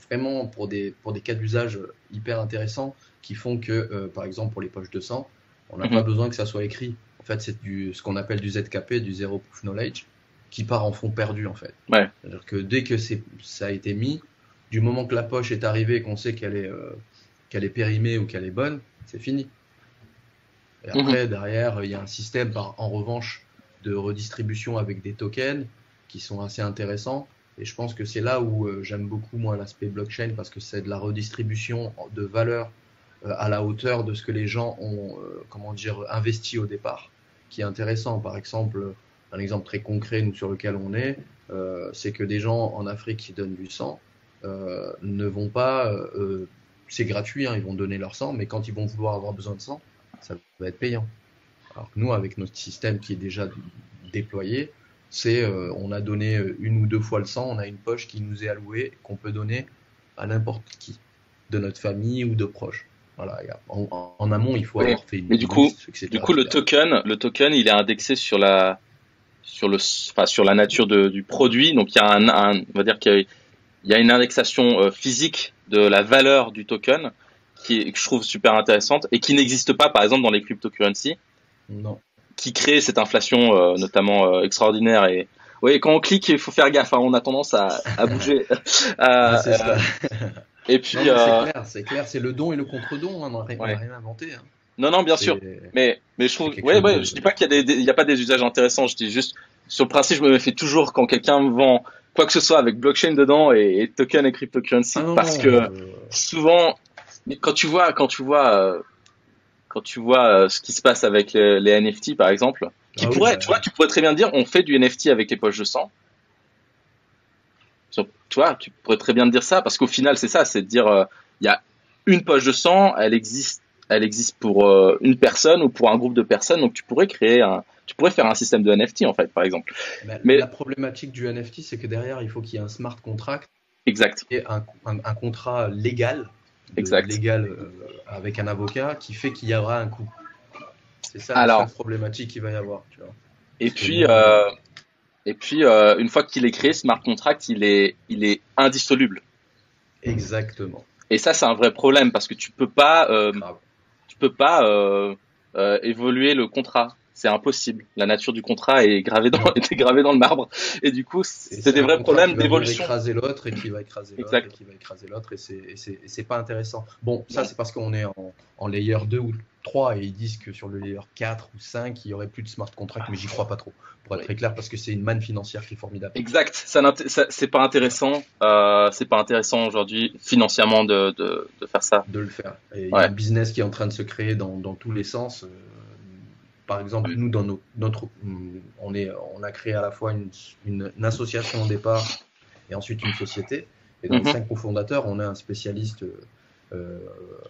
vraiment pour des pour des cas d'usage hyper intéressants qui font que, par exemple, pour les poches de sang, on n'a mhm. pas besoin que ça soit écrit. En fait, c'est du, ce qu'on appelle du ZKP, du Zero Proof Knowledge, qui part en fond perdu, en fait. Ouais. C'est-à-dire que dès que c'est, ça a été mis, du moment que la poche est arrivée, qu'on sait qu'elle est, euh, qu'elle est périmée ou qu'elle est bonne, c'est fini. Et mhm. après, derrière, il y a un système, par, en revanche, de redistribution avec des tokens qui sont assez intéressants. Et je pense que c'est là où euh, j'aime beaucoup, moi, l'aspect blockchain, parce que c'est de la redistribution de valeur euh, à la hauteur de ce que les gens ont, comment dire, investi au départ, qui est intéressant. Par exemple, un exemple très concret nous sur lequel on est, c'est que des gens en Afrique qui donnent du sang ne vont pas, c'est gratuit, hein, ils vont donner leur sang, mais quand ils vont vouloir avoir besoin de sang, ça va être payant. Alors que nous, avec notre système qui est déjà déployé, c'est euh, on a donné une ou deux fois le sang, on a une poche qui nous est allouée, qu'on peut donner à n'importe qui, de notre famille ou de proches. Voilà, en, amont, il faut avoir fait une. Mais du coup, du coup, le token, le token, il est indexé sur la, sur le, enfin, sur la nature de, du produit. Donc, il y a un, on va dire qu'il y a une indexation euh, physique de la valeur du token qui est, que je trouve super intéressante et qui n'existe pas, par exemple, dans les cryptocurrencies. Non. Qui crée cette inflation, euh, notamment euh, extraordinaire et oui, quand on clique, il faut faire gaffe. Hein, on a tendance à, à bouger. euh, c'est ça. Et puis, c'est euh, clair, c'est clair, c'est le don et le contre-don, hein, on n'a rien inventé. Hein. Non, non, bien sûr. Mais, mais je trouve, ouais, ouais, je dis pas qu'il y il y a pas des usages intéressants. Je dis juste, sur le principe, je me méfie toujours quand quelqu'un me vend quoi que ce soit avec blockchain dedans et, token et cryptocurrency, ah parce que euh, souvent, quand tu vois, quand tu vois, euh, quand tu vois ce qui se passe avec les, NFT, par exemple, qui ah pourrait, tu vois, tu pourrais très bien dire, on fait du NFT avec les poches de sang. Tu vois, tu pourrais très bien dire ça parce qu'au final, c'est ça, c'est de dire, euh, il y a une poche de sang, elle existe, elle existe pour euh, une personne ou pour un groupe de personnes, donc tu pourrais créer un, tu pourrais faire un système de NFT en fait, par exemple. Mais, la problématique du NFT, c'est que derrière, il faut qu'il y ait un smart contract. Exact. Et un, un, contrat légal. Exact. Légal euh, avec un avocat qui fait qu'il y aura un coût. C'est ça la problématique qu'il va y avoir. Tu vois. Et puis, euh, et puis, euh, une fois qu'il est créé, smart contract, il est, il est indissoluble. Exactement. Et ça, c'est un vrai problème parce que tu peux pas, euh, tu peux pas euh, euh, évoluer le contrat. C'est impossible. La nature du contrat est gravée dans, est gravée dans le marbre. Et du coup, c'est des vrais problèmes d'évolution. Écraser l'autre et qui va écraser l'autre et qui va écraser l'autre et c'est pas intéressant. Bon, ça, c'est parce qu'on est en, en layer 2 ou 3 et ils disent que sur le layer 4 ou 5, il y aurait plus de smart contract, mais j'y crois pas trop, pour être très clair, parce que c'est une manne financière qui est formidable. Exact, ça, c'est pas intéressant, euh, c'est pas intéressant aujourd'hui financièrement de, de, de, faire ça. De le faire. Il y a un business qui est en train de se créer dans, dans tous les sens. Euh, par exemple, nous, dans notre, on, est, on a créé à la fois une, une, association au départ et ensuite une société. Et dans les mhm. cinq cofondateurs, on a un spécialiste euh,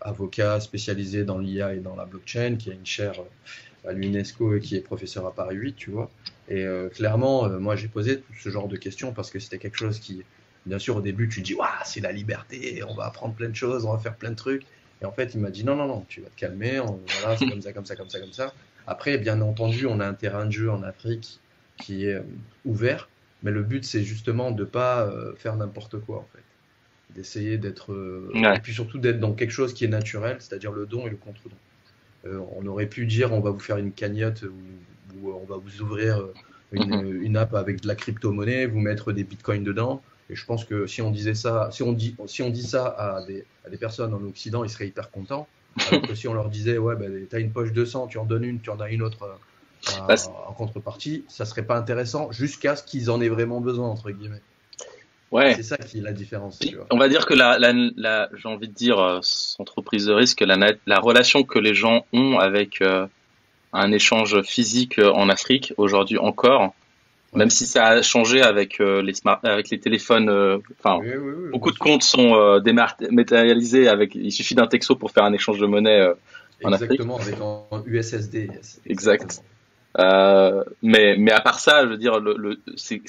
avocat spécialisé dans l'IA et dans la blockchain, qui a une chaire euh, à l'UNESCO et qui est professeur à Paris 8, tu vois. Et euh, clairement, moi j'ai posé ce genre de questions parce que c'était quelque chose qui, bien sûr, au début, tu dis, waouh, c'est la liberté, on va apprendre plein de choses, on va faire plein de trucs. Et en fait, il m'a dit, non, non, non, tu vas te calmer, voilà, c'est comme ça, comme ça, comme ça, comme ça. Après, bien entendu, on a un terrain de jeu en Afrique qui est ouvert, mais le but, c'est justement de pas faire n'importe quoi, en fait d'essayer d'être euh, et puis surtout d'être dans quelque chose qui est naturel, c'est-à-dire le don et le contre-don. Euh, on aurait pu dire on va vous faire une cagnotte ou, on va vous ouvrir euh, mhm. une, app avec de la crypto-monnaie, vous mettre des bitcoins dedans. Et je pense que si on disait ça, si on dit, si on dit ça à des, à des personnes en Occident, ils seraient hyper contents. Alors que si on leur disait ouais, ben, t'as une poche de sang, tu en donnes une, tu en as une autre bah, en contrepartie, ça serait pas intéressant jusqu'à ce qu'ils en aient vraiment besoin entre guillemets. Ouais. C'est ça qui est la différence. On va dire que la, la, la j'ai envie de dire, euh, sans trop prise de risque, la, la relation que les gens ont avec euh, un échange physique euh, en Afrique aujourd'hui encore, même si ça a changé avec les smart, avec les téléphones, enfin, beaucoup de comptes sont dématérialisés avec, il suffit d'un texto pour faire un échange de monnaie en Afrique. Exactement, avec en USSD. exact. Euh, mais mais à part ça, je veux dire, le, le c'est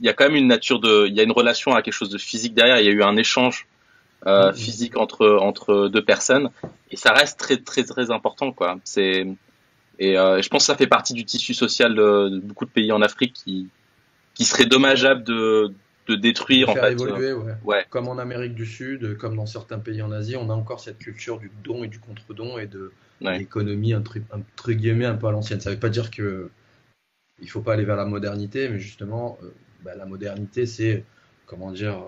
il y a quand même une nature de, il y a une relation à quelque chose de physique derrière. Il y a eu un échange euh, mm-hmm. physique entre entre deux personnes et ça reste très très très important quoi. C'est et euh, je pense que ça fait partie du tissu social de, beaucoup de pays en Afrique qui qui serait dommageable de de détruire en fait. Évoluer, ouais. ouais. Comme en Amérique du Sud, comme dans certains pays en Asie, on a encore cette culture du don et du contre-don et de l'économie entre, entre, guillemets un peu à l'ancienne. Ça ne veut pas dire que il faut pas aller vers la modernité, mais justement, euh, bah, la modernité, c'est comment dire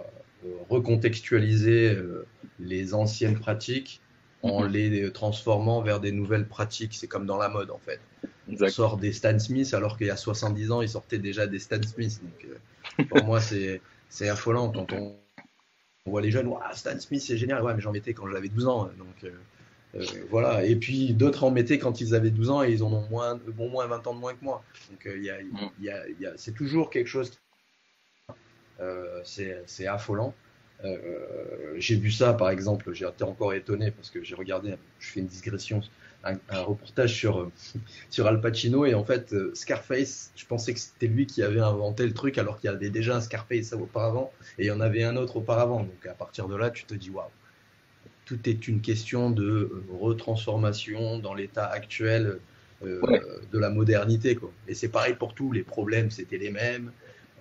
euh, recontextualiser euh, les anciennes pratiques en mm-hmm. les transformant vers des nouvelles pratiques. C'est comme dans la mode en fait. On sort des Stan Smith alors qu'il y a 70 ans, ils sortaient déjà des Stan Smith. Donc, pour moi, c'est affolant quand on, voit les jeunes. Stan Smith, c'est génial. Ouais, mais j'en mettais quand j'avais 12 ans. Donc, euh, voilà. Et puis d'autres en mettaient quand ils avaient 12 ans et ils en ont moins, bon moins 20 ans de moins que moi. Donc euh, il y a, y a, c'est toujours quelque chose. Euh, c'est affolant. j'ai vu ça, par exemple, j'ai été encore étonné parce que j'ai regardé, je fais une digression, un, reportage sur, sur Al Pacino et en fait, Scarface, je pensais que c'était lui qui avait inventé le truc alors qu'il y avait déjà un Scarface auparavant et il y en avait un autre auparavant. Donc à partir de là, tu te dis waouh tout est une question de euh, retransformation dans l'état actuel euh, de la modernité. Quoi. Et c'est pareil pour tout, les problèmes c'était les mêmes.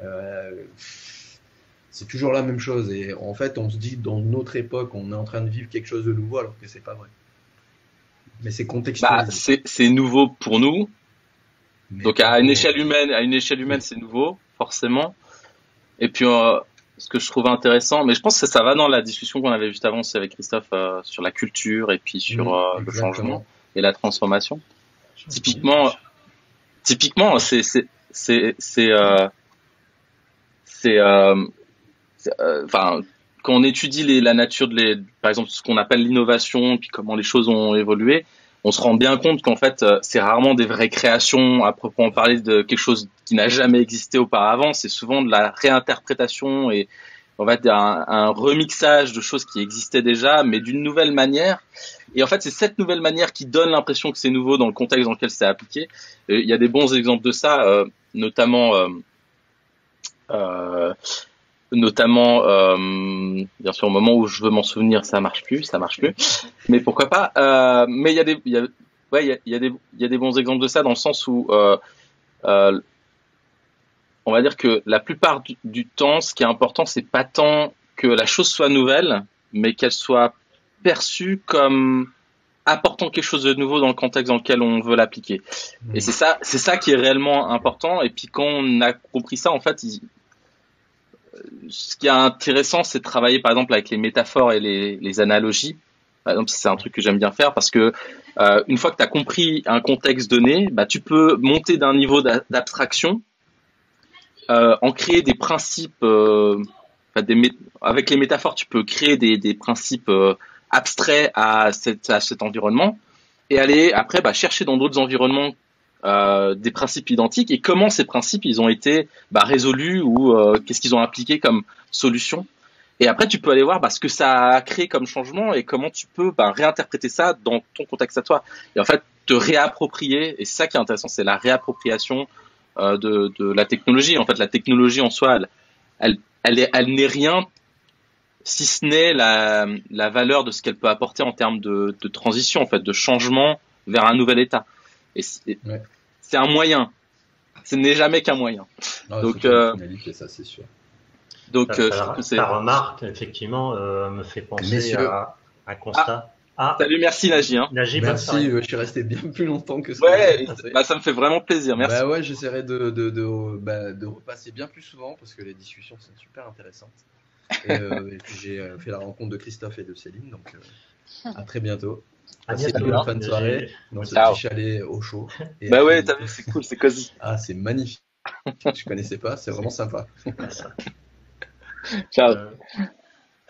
Euh, c'est toujours la même chose. Et en fait, on se dit dans notre époque, on est en train de vivre quelque chose de nouveau alors que c'est pas vrai. Mais c'est contextuel. Bah, c'est nouveau pour nous. Donc à une échelle humaine, à une échelle humaine, c'est nouveau, forcément. Et puis ce que je trouve intéressant, mais je pense que ça va dans la discussion qu'on avait juste avant aussi avec Christophe euh, sur la culture et puis sur euh, le changement et la transformation. Typiquement, typiquement, c'est c'est c'est c'est euh, c'est enfin quand on étudie les, la nature de les, par exemple ce qu'on appelle l'innovation puis comment les choses ont évolué, on se rend bien compte qu'en fait c'est rarement des vraies créations à proprement parler de quelque chose qui n'a jamais existé auparavant. C'est souvent de la réinterprétation et on va dire un, remixage de choses qui existaient déjà, mais d'une nouvelle manière. Et en fait, c'est cette nouvelle manière qui donne l'impression que c'est nouveau dans le contexte dans lequel c'est appliqué. il y a des bons exemples de ça, euh, notamment, euh, euh, notamment, bien sûr, au moment où je veux m'en souvenir, ça marche plus, ça marche plus. Mais pourquoi pas Mais il y a des, il y a, ouais, il y a, y a des, il y a des bons exemples de ça dans le sens où on va dire que la plupart du, temps, ce qui est important, c'est pas tant que la chose soit nouvelle, mais qu'elle soit perçue comme apportant quelque chose de nouveau dans le contexte dans lequel on veut l'appliquer. Mmh. Et c'est ça, c'est ça qui est réellement important. Et puis quand on a compris ça, en fait, ce qui est intéressant, c'est de travailler par exemple avec les métaphores et les, analogies. C'est un truc que j'aime bien faire parce que euh, une fois que tu as compris un contexte donné, bah, tu peux monter d'un niveau d'abstraction euh, en créer des principes, euh, avec les métaphores, tu peux créer des, principes abstraits à cet environnement et aller après bah, chercher dans d'autres environnements euh, des principes identiques et comment ces principes ils ont été bah, résolus ou euh, qu'est-ce qu'ils ont appliqué comme solution. Et après, tu peux aller voir bah, ce que ça a créé comme changement et comment tu peux bah, réinterpréter ça dans ton contexte à toi. Et en fait, te réapproprier. Et c'est ça qui est intéressant, c'est la réappropriation euh, de, la technologie. En fait, la technologie en soi, elle, n'est rien si ce n'est la, valeur de ce qu'elle peut apporter en termes de, transition, en fait, de changement vers un nouvel état. C'est un moyen. Ce n'est jamais qu'un moyen. donc, euh, ça, c'est sûr. Donc, euh, ta, remarque, effectivement, euh, me fait penser à un constat. Ah. Salut, merci Nagy. Hein. merci, je suis resté bien plus longtemps que ça. Ouais, bah, ça me fait vraiment plaisir, merci. Bah ouais, j'essaierai de, de, de, bah, de, repasser bien plus souvent parce que les discussions sont super intéressantes. Et, euh, et puis j'ai euh, fait la rencontre de Christophe et de Céline, donc euh, à très bientôt. Passez une bonne fin de soirée dans ce petit chalet au chaud. Et bah ouais, t'as vu, c'est cool, c'est cosy. Ah, c'est magnifique. je connaissais pas, c'est vraiment sympa. Ciao.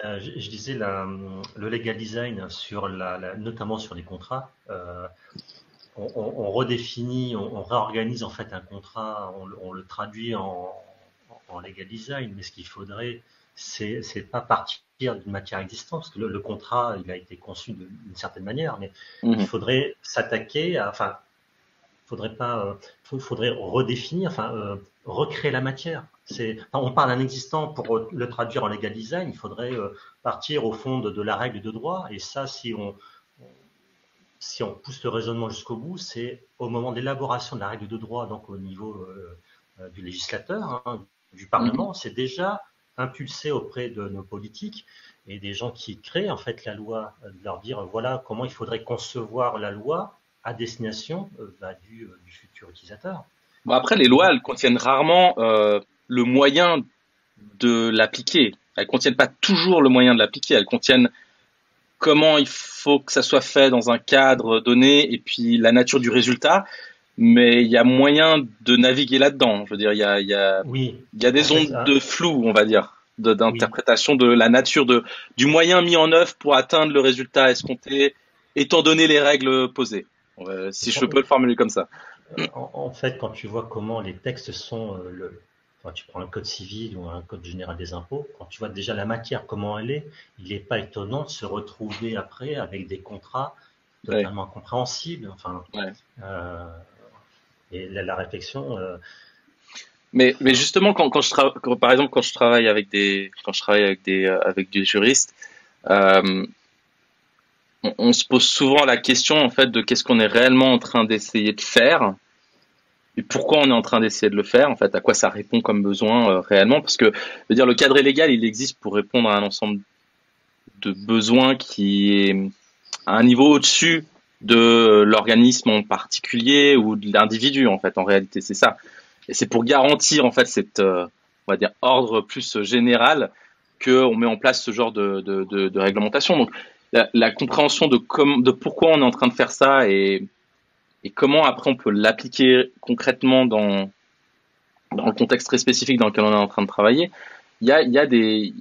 Euh, je, disais la, le legal design sur la, notamment sur les contrats. Euh, on, on, redéfinit, on, réorganise en fait un contrat, on, le traduit en, en, legal design, mais ce qu'il faudrait, c'est c'est pas partir d'une matière existante, parce que le, contrat, il a été conçu d'une certaine manière, mais mmh. il faudrait s'attaquer à, enfin, faudrait pas, euh, faudrait redéfinir, enfin, euh, recréer la matière. C'est, on parle d'un existant pour le traduire en legal design, il faudrait euh, partir au fond de, la règle de droit. Et ça, si on, si on pousse le raisonnement jusqu'au bout, c'est au moment de l'élaboration de la règle de droit, donc au niveau euh, du législateur, hein, du Parlement, c'est déjà impulsé auprès de nos politiques et des gens qui créent en fait la loi, de leur dire voilà comment il faudrait concevoir la loi à destination bah, du, du, futur utilisateur. Bon, après, les lois, elles contiennent rarement le moyen de l'appliquer. Elles contiennent pas toujours le moyen de l'appliquer. Elles contiennent comment il faut que ça soit fait dans un cadre donné et puis la nature du résultat. Mais il y a moyen de naviguer là-dedans. Je veux dire, il y a, il y a, oui. il y a des zones de flou, on va dire, d'interprétation de, la nature de, du moyen mis en œuvre pour atteindre le résultat escompté, étant donné les règles posées. si je peux le formuler comme ça. En, fait, quand tu vois comment les textes sont euh, le, quand tu prends un code civil ou un code général des impôts, quand tu vois déjà la matière, comment elle est, il n'est pas étonnant de se retrouver après avec des contrats totalement incompréhensibles. Enfin, euh, et la, réflexion. Euh, mais, justement, quand, je travaille, par exemple, quand je travaille avec des, quand je travaille avec des, euh, avec des juristes, on, on, se pose souvent la question en fait de qu'est-ce qu'on est réellement en train d'essayer de faire et pourquoi on est en train d'essayer de le faire, en fait, à quoi ça répond comme besoin euh, réellement, parce que, je veux dire, le cadre légal, il existe pour répondre à un ensemble de besoins qui est à un niveau au-dessus de l'organisme en particulier ou de l'individu, en fait, en réalité, c'est ça. Et c'est pour garantir, en fait, cet, euh, on va dire, ordre plus général qu'on met en place ce genre de, de, réglementation. Donc, la, la compréhension de, com de pourquoi on est en train de faire ça et et comment après on peut l'appliquer concrètement dans, dans le contexte très spécifique dans lequel on est en train de travailler. Il y a, il y a des,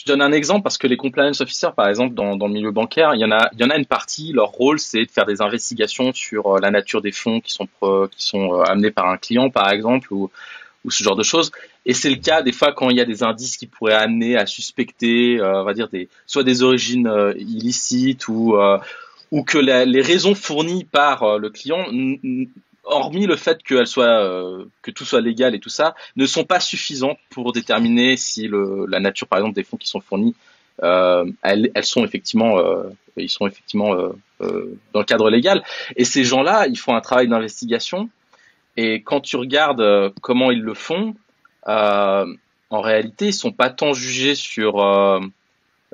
je donne un exemple parce que les compliance officers, par exemple, dans, le milieu bancaire, il y en a, une partie. Leur rôle, c'est de faire des investigations sur euh, la nature des fonds qui sont euh, amenés par un client, par exemple, ou, ce genre de choses. Et c'est le cas des fois quand il y a des indices qui pourraient amener à suspecter, euh, on va dire soit des origines illicites ou que les raisons fournies par le client, hormis le fait que, soit, euh, que tout soit légal et tout ça, ne sont pas suffisantes pour déterminer si la nature, par exemple, des fonds qui sont fournis, euh, elles, elles, sont effectivement, euh, ils sont effectivement dans le cadre légal. Et ces gens-là, ils font un travail d'investigation. Et quand tu regardes comment ils le font, en réalité, ils sont pas tant jugés sur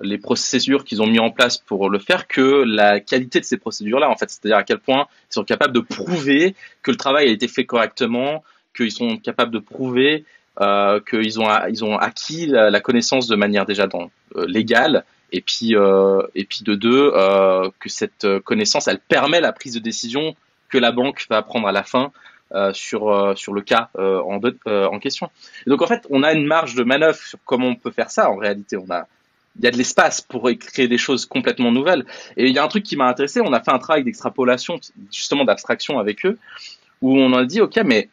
les procédures qu'ils ont mis en place pour le faire que la qualité de ces procédures-là, en fait. C'est-à-dire à quel point ils sont capables de prouver que le travail a été fait correctement, qu'ils sont capables de prouver euh, qu'ils ont, ils ont acquis la, connaissance de manière déjà dans, euh, légale, et puis, euh, et puis de deux, euh, que cette connaissance, elle permet la prise de décision que la banque va prendre à la fin euh, sur sur le cas euh, en, en question. Donc en fait, on a une marge de manœuvre sur comment on peut faire ça. En réalité, on a il y a de l'espace pour créer des choses complètement nouvelles. Et il y a un truc qui m'a intéressé, on a fait un travail d'extrapolation, justement d'abstraction avec eux, où on a dit, ok, mais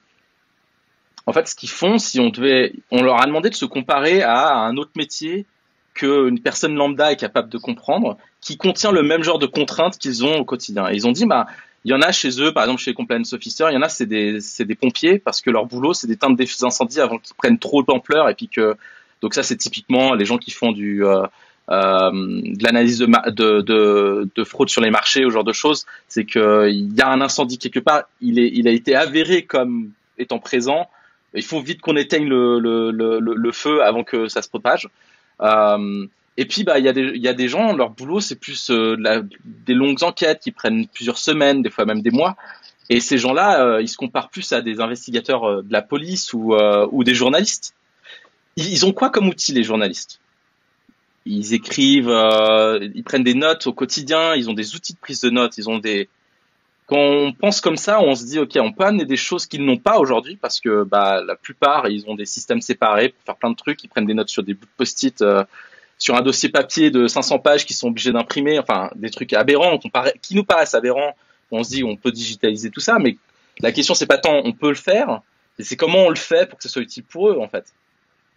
en fait, ce qu'ils font, si on devait, on leur a demandé de se comparer à un autre métier qu'une personne lambda est capable de comprendre, qui contient le même genre de contraintes qu'ils ont au quotidien. Et ils ont dit, bah, il y en a chez eux, par exemple chez les compliance officers, il y en a c'est des, des pompiers parce que leur boulot c'est d'éteindre des incendies avant qu'ils prennent trop d'ampleur et puis que donc ça, c'est typiquement les gens qui font du euh, euh, de l'analyse de, de, de, de, fraude sur les marchés, ou genre de choses. C'est qu'il y a un incendie quelque part, il, est, il a été avéré comme étant présent. Il faut vite qu'on éteigne le, le, le, feu avant que ça se propage. Euh, et puis, bah, il y, a des, y a des gens, leur boulot, c'est plus euh, des longues enquêtes qui prennent plusieurs semaines, des fois même des mois. Et ces gens-là, euh, ils se comparent plus à des investigateurs euh, de la police ou, ou des journalistes ils ont quoi comme outil les journalistes? Ils écrivent, euh, ils prennent des notes au quotidien, ils ont des outils de prise de notes, ils ont des. Quand on pense comme ça, on se dit ok, on peut amener des choses qu'ils n'ont pas aujourd'hui parce que bah la plupart ils ont des systèmes séparés pour faire plein de trucs, ils prennent des notes sur des bouts de post-it. Euh, sur un dossier papier de 500 pages qui sont obligés d'imprimer, enfin des trucs aberrants, qui nous paraissent aberrants. On se dit on peut digitaliser tout ça, mais la question c'est pas tant on peut le faire, c'est comment on le fait pour que ce soit utile pour eux en fait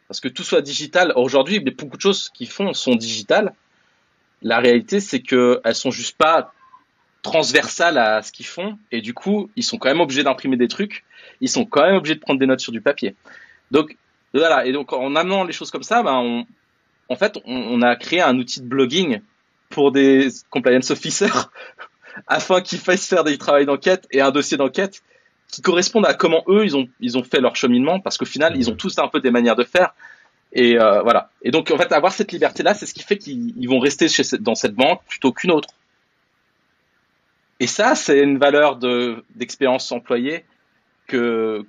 parce que tout soit digital. Aujourd'hui, beaucoup de choses qu'ils font sont digitales. La réalité, c'est qu'elles sont juste pas transversales à ce qu'ils font, et du coup, ils sont quand même obligés d'imprimer des trucs. Ils sont quand même obligés de prendre des notes sur du papier. Donc voilà. Et donc en amenant les choses comme ça, ben, on, en fait, on, on a créé un outil de blogging pour des compliance officers afin qu'ils fassent faire des travaux d'enquête et un dossier d'enquête qui correspondent à comment eux ils ont ils ont fait leur cheminement parce qu'au final ils ont tous un peu des manières de faire. Et euh, voilà. Et donc en fait avoir cette liberté là c'est ce qui fait qu'ils vont rester chez, dans cette banque plutôt qu'une autre. Et ça c'est une valeur de d'expérience employée que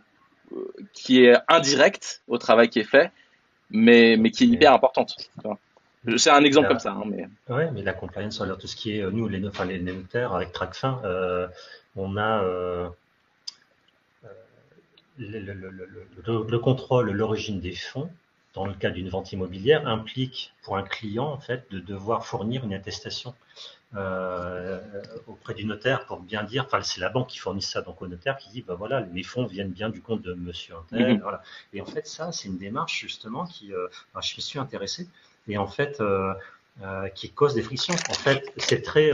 qui est indirecte au travail qui est fait mais mais qui est hyper importante c'est un exemple comme ça hein, mais ouais mais la compliance alors tout ce qui est nous les enfin les notaires avec Tracfin euh, on a euh, le, le, le, le contrôle, l'origine des fonds dans le cas d'une vente immobilière, implique pour un client en fait de devoir fournir une attestation euh, auprès du notaire pour bien dire, enfin c'est la banque qui fournit ça donc au notaire qui dit, ben voilà, les fonds viennent bien du compte de Monsieur Intel, mhm. voilà. Et en fait ça c'est une démarche justement qui, euh, je me suis intéressé et en fait euh, qui cause des frictions. En fait c'est très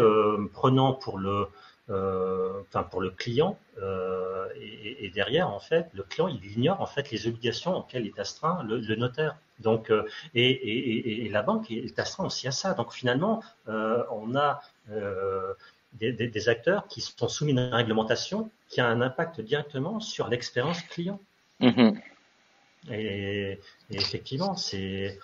prenant pour le enfin pour le client euh, et, et, derrière en fait le client il ignore en fait les obligations auxquelles est astreint le, le notaire. Donc euh, et, et, et, la banque est astreint aussi à ça. Donc finalement euh, on a euh, des, des, des, acteurs qui sont soumis à une réglementation qui a un impact directement sur l'expérience client. Mm-hmm. et, effectivement c'est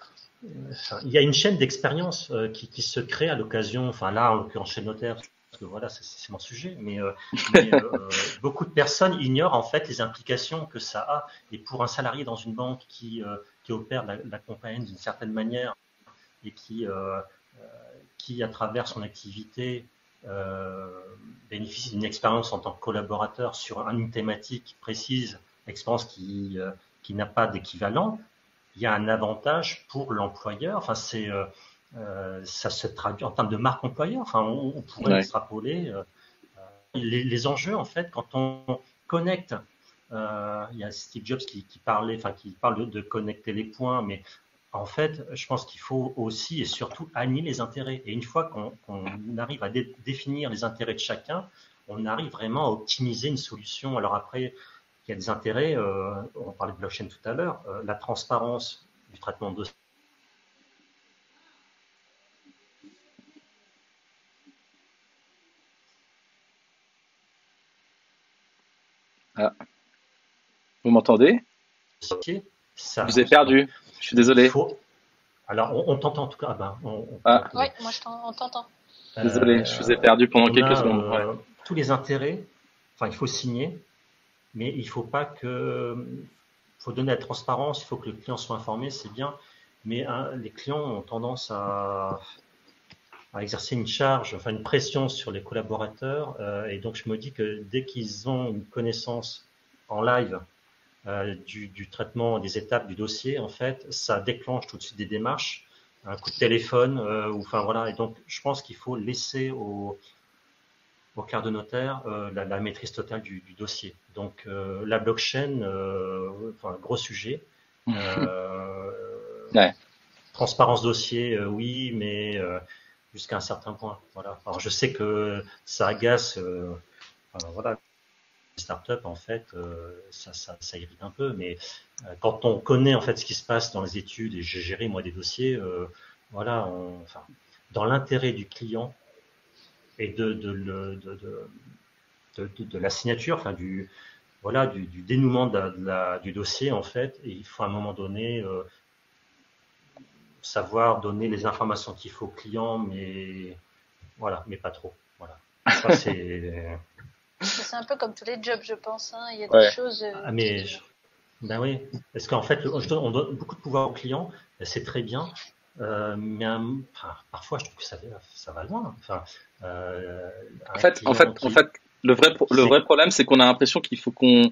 il y a une chaîne d'expérience qui, qui, se crée à l'occasion enfin là en l'occurrence chez le notaire que voilà, c'est mon sujet, mais, euh, euh, beaucoup de personnes ignorent en fait les implications que ça a. Et pour un salarié dans une banque qui, euh, qui opère la, la compagnie d'une certaine manière et qui, qui, à travers son activité, bénéficie d'une expérience en tant que collaborateur sur une thématique précise, expérience qui, qui n'a pas d'équivalent, il y a un avantage pour l'employeur. Enfin, c'est euh, ça se traduit en termes de marque employeur. Enfin, on, pourrait extrapoler euh, les, les, enjeux en fait quand on connecte. Euh, il y a Steve Jobs qui, qui parlait, enfin qui parle de, de, connecter les points, mais en fait, je pense qu'il faut aussi et surtout aligner les intérêts. Et une fois qu'on arrive à définir les intérêts de chacun, on arrive vraiment à optimiser une solution. Alors après, il y a des intérêts, euh, on parlait de blockchain tout à l'heure, euh, la transparence du traitement de Ah. Vous m'entendez? Je vous ai perdu. Je suis désolé. Alors, on, t'entend en tout cas. Ah ben, ah. Oui, moi je t'entends. Désolé, je vous ai perdu pendant quelques secondes. Euh, tous les intérêts, enfin, il faut signer, mais il faut pas que. Il faut donner la transparence, il faut que le client soit informé, c'est bien, mais hein, les clients ont tendance à, à exercer une charge, enfin une pression sur les collaborateurs. Euh, et donc je me dis que dès qu'ils ont une connaissance en live euh, du, du, traitement des étapes du dossier, en fait, ça déclenche tout de suite des démarches, un coup de téléphone, euh, ou enfin voilà. Et donc je pense qu'il faut laisser au, au quart de notaire euh, la, la, maîtrise totale du, du dossier. Donc euh, la blockchain, euh, enfin gros sujet. ouais. Transparence dossier, oui, mais jusqu'à un certain point. Voilà. Alors je sais que ça agace, euh, voilà, les startups en fait, euh, ça, ça, irrite un peu, mais euh, quand on connaît en fait ce qui se passe dans les études et j'ai géré moi des dossiers, voilà, enfin, dans l'intérêt du client et de de, la signature, enfin du voilà du, du dénouement la, du dossier en fait, il faut à un moment donné savoir donner les informations qu'il faut au client, mais voilà, mais pas trop. Voilà. c'est. c'est un peu comme tous les jobs, je pense. Hein. Il y a des choses. Euh, ah, mais ben oui, parce qu'en fait, on donne beaucoup de pouvoir au client, c'est très bien, euh, mais enfin, parfois je trouve que ça, ça va loin. Enfin, euh, en fait, en fait, en fait, le vrai, le vrai problème, c'est qu'on a l'impression qu'il faut qu'on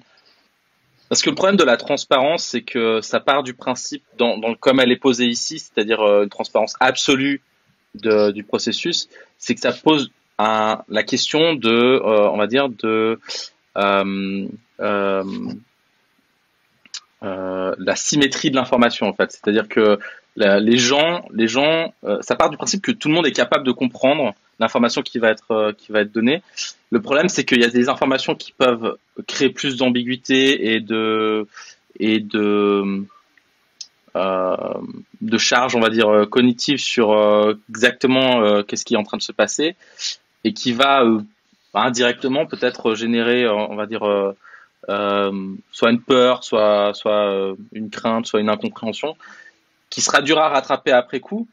parce que le problème de la transparence, c'est que ça part du principe, dans, dans, comme elle est posée ici, c'est-à-dire euh, une transparence absolue de, du processus, c'est que ça pose un, la question de, euh, on va dire, de euh, euh, euh la symétrie de l'information en fait. C'est-à-dire que les gens, les gens, euh, ça part du principe que tout le monde est capable de comprendre l'information qui va être qui va être donnée. Le problème, c'est qu'il y a des informations qui peuvent créer plus d'ambiguïté et de et de euh, de charge, on va dire euh, cognitive sur euh, exactement euh, qu'est-ce qui est en train de se passer et qui va euh, indirectement peut-être générer, on va dire soit une peur, soit soit une crainte, soit une incompréhension qui sera dur à rattraper après coup.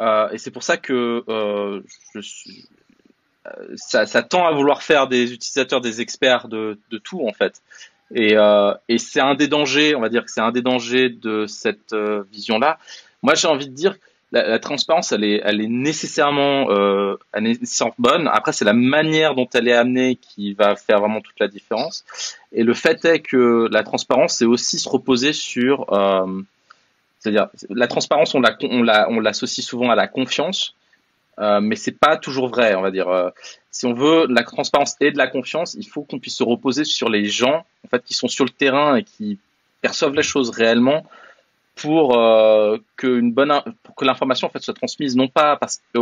et c'est pour ça que ça, tend à vouloir faire des utilisateurs des experts de, de tout en fait. Et, euh, et c'est un des dangers, on va dire que c'est un des dangers de cette euh, vision-là. Moi, j'ai envie de dire, la, la, transparence, elle est, nécessairement, euh, elle est nécessairement bonne. Après, c'est la manière dont elle est amenée qui va faire vraiment toute la différence. Et le fait est que la transparence, c'est aussi se reposer sur, euh, C'est-à-dire, la transparence, on l'associe souvent à la confiance, euh, mais c'est pas toujours vrai, on va dire. Euh, si on veut la transparence et de la confiance, il faut qu'on puisse se reposer sur les gens, en fait, qui sont sur le terrain et qui perçoivent les choses réellement, pour euh, que une bonne, pour que l'information en fait soit transmise, non pas parce que,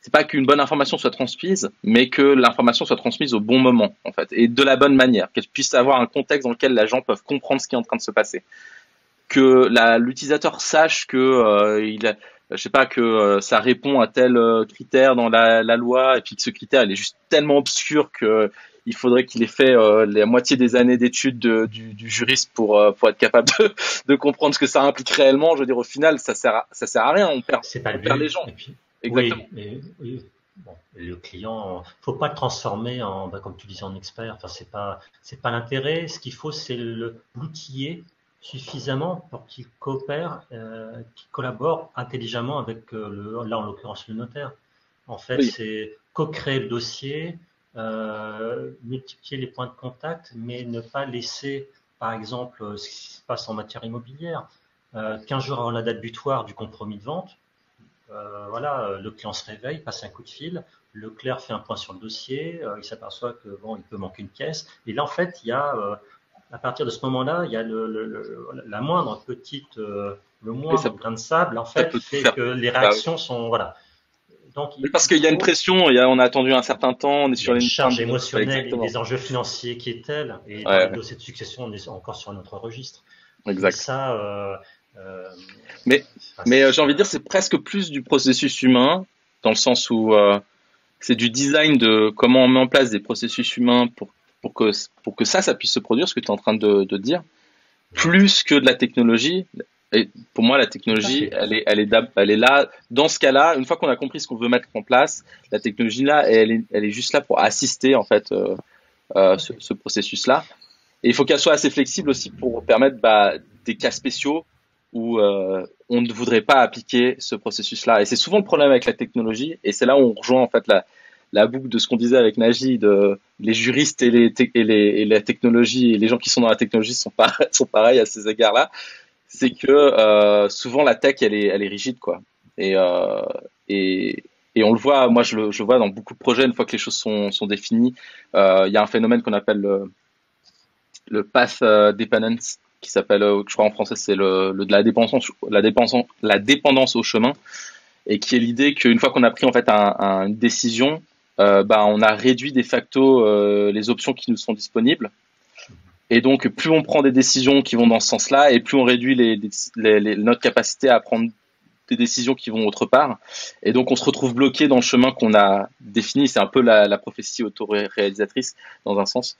c'est pas qu'une bonne information soit transmise, mais que l'information soit transmise au bon moment, en fait, et de la bonne manière, qu'elle puisse avoir un contexte dans lequel les gens peuvent comprendre ce qui est en train de se passer, que l'utilisateur sache que euh, il je sais pas que euh, ça répond à tel critère dans la, la, loi et puis que ce critère il est juste tellement obscur que il faudrait qu'il ait fait euh, la moitié des années d'études du, du, juriste pour pour être capable de, de, comprendre ce que ça implique réellement. Je veux dire au final ça sert à, ça sert à rien, on perd, pas on perd les gens. Exactement. Oui, oui. Bon, le client, faut pas le transformer en, bah, comme tu disais, en expert. Enfin, c'est pas, c'est pas l'intérêt. Ce qu'il faut, c'est l'outiller suffisamment pour qu'il coopère, euh, qu'il collabore intelligemment avec euh, le, là en l'occurrence le notaire. En fait, c'est co-créer le dossier, euh, multiplier les points de contact, mais ne pas laisser, par exemple, ce qui se passe en matière immobilière, euh, 15 jours avant la date butoir du compromis de vente, euh, voilà, le client se réveille, passe un coup de fil, le clerc fait un point sur le dossier, euh, il s'aperçoit que bon, il peut manquer une pièce, et là en fait, il y a à partir de ce moment-là, il y a le, la moindre petite, euh, le moindre grain de sable, en fait, fait que les réactions sont, voilà. Donc, parce qu'il y a une pression, il y a, on a attendu un certain temps, on est sur une charge émotionnelle, des enjeux financiers qui est telle, et dans le dossier de succession, on est encore sur un autre registre. Exact. ça, euh, euh, mais, mais euh, j'ai envie de dire, c'est presque plus du processus humain, dans le sens où euh, c'est du design de comment on met en place des processus humains pour pour que, pour que ça, ça puisse se produire, ce que tu es en train de, de, dire, plus que de la technologie. Et pour moi, la technologie, elle est, elle est, elle est là. Dans ce cas-là, une fois qu'on a compris ce qu'on veut mettre en place, la technologie là, elle est, elle est juste là pour assister en fait euh, euh, ce, ce processus-là. Et il faut qu'elle soit assez flexible aussi pour permettre bah, des cas spéciaux où euh, on ne voudrait pas appliquer ce processus-là. Et c'est souvent le problème avec la technologie. Et c'est là où on rejoint en fait la, la boucle de ce qu'on disait avec Nagy, de les juristes et les, et les et la technologie et les gens qui sont dans la technologie sont pas sont pareils à ces égards-là. C'est que euh, souvent la tech elle est rigide quoi. Et euh, et on le voit, moi je le, vois dans beaucoup de projets, une fois que les choses sont, définies, euh, il y a un phénomène qu'on appelle le, path dependence, qui s'appelle, je crois en français, c'est la dépendance, au chemin, et qui est l'idée qu'une fois qu'on a pris en fait un, un, une décision, bah, on a réduit de facto les options qui nous sont disponibles. Et donc, plus on prend des décisions qui vont dans ce sens-là, et plus on réduit notre capacité à prendre des décisions qui vont autre part. Et donc, on se retrouve bloqué dans le chemin qu'on a défini. C'est un peu la, la prophétie autoréalisatrice dans un sens.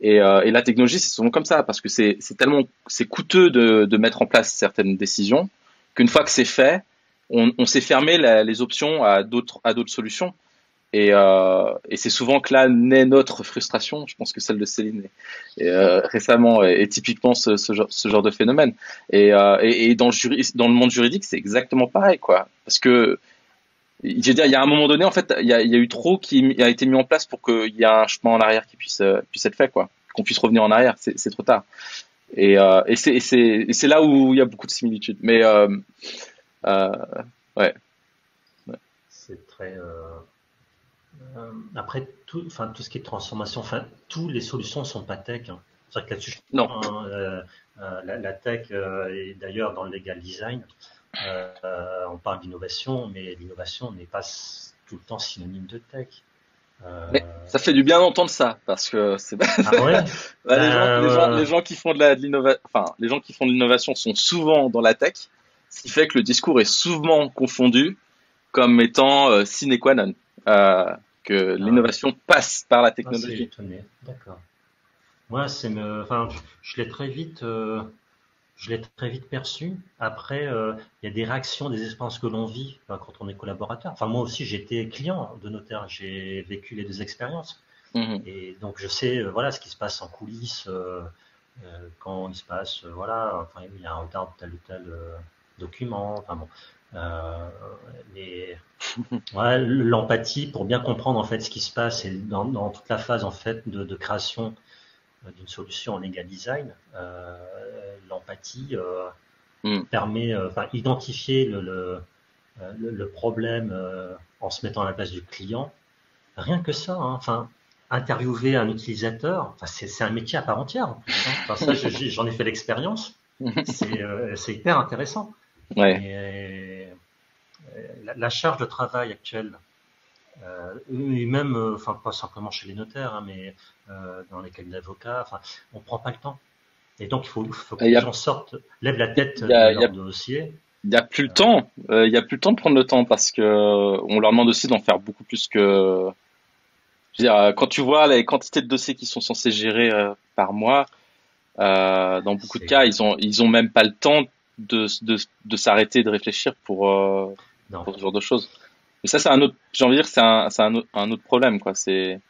Et, euh, la technologie, c'est souvent comme ça, parce que c'est tellement c'est coûteux de, mettre en place certaines décisions qu'une fois que c'est fait, on, on s'est fermé les options à d'autres solutions. Et, euh, et c'est souvent que là naît notre frustration. Je pense que celle de Céline euh, récemment est, typiquement ce, genre, de phénomène. Et, euh, dans, le monde juridique, c'est exactement pareil, quoi. Parce que je veux dire, il y a un moment donné, en fait, il y a, eu trop qui a été mis en place pour qu'il y ait un chemin en arrière qui puisse, être fait, quoi. Qu'on puisse revenir en arrière. C'est trop tard. Et, c'est là où il y a beaucoup de similitudes. Mais ouais. C'est très. Euh après, tout, enfin, tout ce qui est transformation, enfin, toutes les solutions ne sont pas tech. Hein. C'est vrai que là-dessus, non. Euh, euh, la, la, tech, et d'ailleurs dans le legal design, on parle d'innovation, mais l'innovation n'est pas tout le temps synonyme de tech. Mais ça fait du bien d'entendre ça parce que c'est ah ouais? Bah, les, gens, les, gens, les, gens, qui font de l'innovation, enfin les gens qui font de l'innovation sont souvent dans la tech, ce qui fait que le discours est souvent confondu comme étant sine qua non. Euh, que ah. l'innovation passe par la ah, technologie. D'accord. Moi, c'est me, enfin, je l'ai très vite, euh, je l'ai très vite perçu. Après, euh, il y a des réactions, des expériences que l'on vit quand on est collaborateur. Enfin, moi aussi, j'étais client de notaire. J'ai vécu les deux expériences. Mhm. Et donc, je sais, euh, voilà, ce qui se passe en coulisses quand il se passe, voilà, enfin, il y a un retard de tel ou tel document. Enfin bon, euh, ouais, l'empathie pour bien comprendre en fait ce qui se passe et dans, dans toute la phase en fait de, de création euh, d'une solution en legal design, euh, l'empathie, euh, mm. permet, enfin, identifier le, le, le problème en se mettant à la place du client. Rien que ça, hein. enfin, interviewer un utilisateur, enfin, c'est un métier à part entière. Hein. Enfin, ça, j'en ai fait l'expérience. C'est hyper intéressant. Ouais. La, charge de travail actuelle euh, et même, euh, enfin pas simplement chez les notaires, hein, mais euh, dans les cabinets d'avocats, enfin, on prend pas le temps. Et donc il faut, faut que les gens sortent, lèvent la tête de leur dossier. Il n'y a plus le temps. Il n'y a plus le temps de prendre le temps parce que on leur demande aussi d'en faire beaucoup plus que. Je veux dire, quand tu vois les quantités de dossiers qui sont censés gérer par mois, dans beaucoup de cas, ils ont ils ont même pas le temps de de, de s'arrêter de réfléchir pour, pour ce genre de choses. Mais ça, c'est un autre, j'ai envie de dire, c'est un, un, un autre problème, quoi. C'est,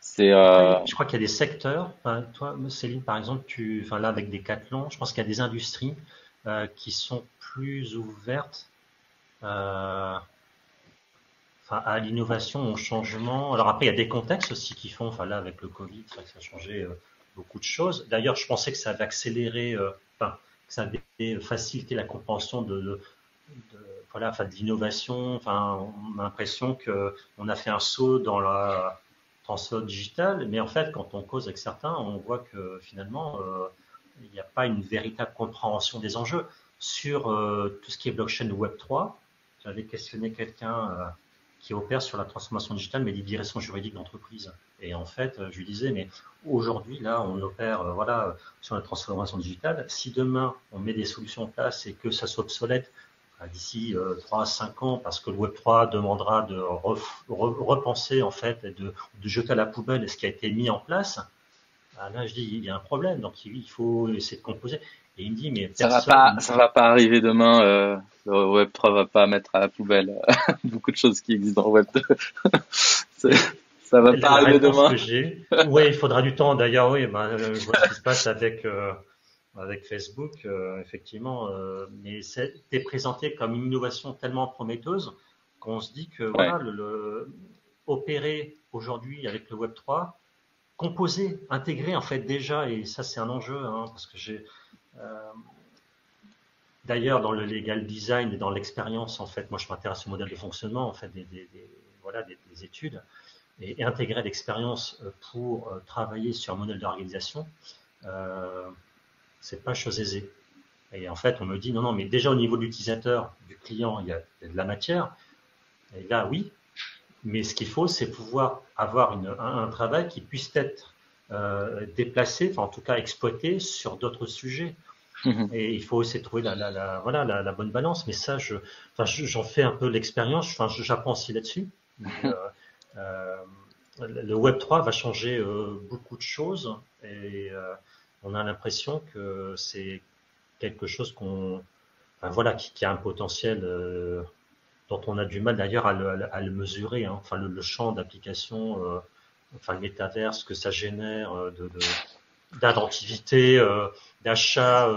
c'est. Euh... Je crois qu'il y a des secteurs. toi, Céline, par exemple, tu, enfin là, avec des Decathlon, je pense qu'il y a des industries euh, qui sont plus ouvertes. Euh, à l'innovation, au changement. Alors après, il y a des contextes aussi qui font, enfin là, avec le Covid, ça a changé euh, beaucoup de choses. D'ailleurs, je pensais que ça avait accéléré, euh, enfin, que ça avait facilité la compréhension de, de, de voilà, enfin, de l'innovation. Enfin, on a l'impression que on a fait un saut dans la transfert digital, mais en fait, quand on cause avec certains, on voit que finalement, euh, il n'y a pas une véritable compréhension des enjeux sur euh, tout ce qui est blockchain ou Web 3. J'avais questionné quelqu'un euh, qui opère sur la transformation digitale, mais des directions juridiques d'entreprise. Et en fait, je lui disais, mais aujourd'hui, là, on opère, voilà, sur la transformation digitale. Si demain, on met des solutions en place et que ça soit obsolète d'ici euh, 3 à 5 ans, parce que le Web 3 demandera de repenser en fait, et de, de, jeter à la poubelle ce qui a été mis en place, ah, là je dis il y a un problème, donc il faut essayer de composer. Et il me dit mais ça va pas, ça va pas arriver demain. Euh, le Web 3 va pas mettre à la poubelle euh, beaucoup de choses qui existent dans le Web 2. ça va pas arriver demain. Oui, il faudra du temps. D'ailleurs, oui, ben, je vois ce qui se passe avec avec Facebook, euh, effectivement, euh, mais c'est présenté comme une innovation tellement prometteuse qu'on se dit que voilà, le, opérer aujourd'hui avec le Web 3, composer, intégrer en fait déjà, et ça c'est un enjeu, hein, parce que j'ai euh, d'ailleurs dans le legal design et dans l'expérience en fait, moi je m'intéresse au modèle de fonctionnement en fait des, des, des voilà des, études et, et intégrer l'expérience pour travailler sur un modèle d'organisation. C'est pas chose aisée. Et en fait, on me dit non, non, mais déjà au niveau de l'utilisateur, du client, il y, a, de la matière. Et là, oui. Mais ce qu'il faut, c'est pouvoir avoir une, un, travail qui puisse être euh, déplacé, enfin en tout cas exploité sur d'autres sujets. Mhm. Et il faut de trouver la, la, la voilà, la, la, bonne balance. Mais ça, je, enfin, j'en fais un peu l'expérience. Enfin, j'apprends aussi là-dessus. Euh, euh, le Web 3 va changer beaucoup de choses. Et on a l'impression que c'est quelque chose qu'on, voilà, qui, a un potentiel euh, dont on a du mal d'ailleurs à le, mesurer. Hein. Enfin, le, champ d'application, euh, enfin le métaverse, que ça génère euh, de, d'inventivité, d'achat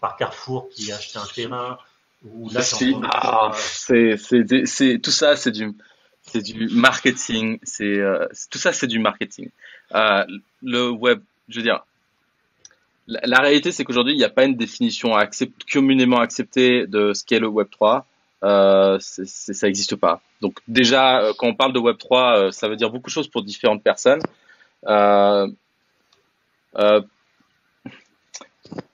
par Carrefour qui a acheté un terrain. Ou là, ah, c'est, tout ça, c'est du, c'est du marketing. C'est, tout ça, c'est du marketing. le web, je veux dire, la, réalité, c'est qu'aujourd'hui, il n'y a pas une définition communément acceptée de ce qu'est le Web 3. Euh, ça n'existe pas. Donc déjà, euh, quand on parle de Web 3, euh, ça veut dire beaucoup de choses pour différentes personnes. Euh, euh,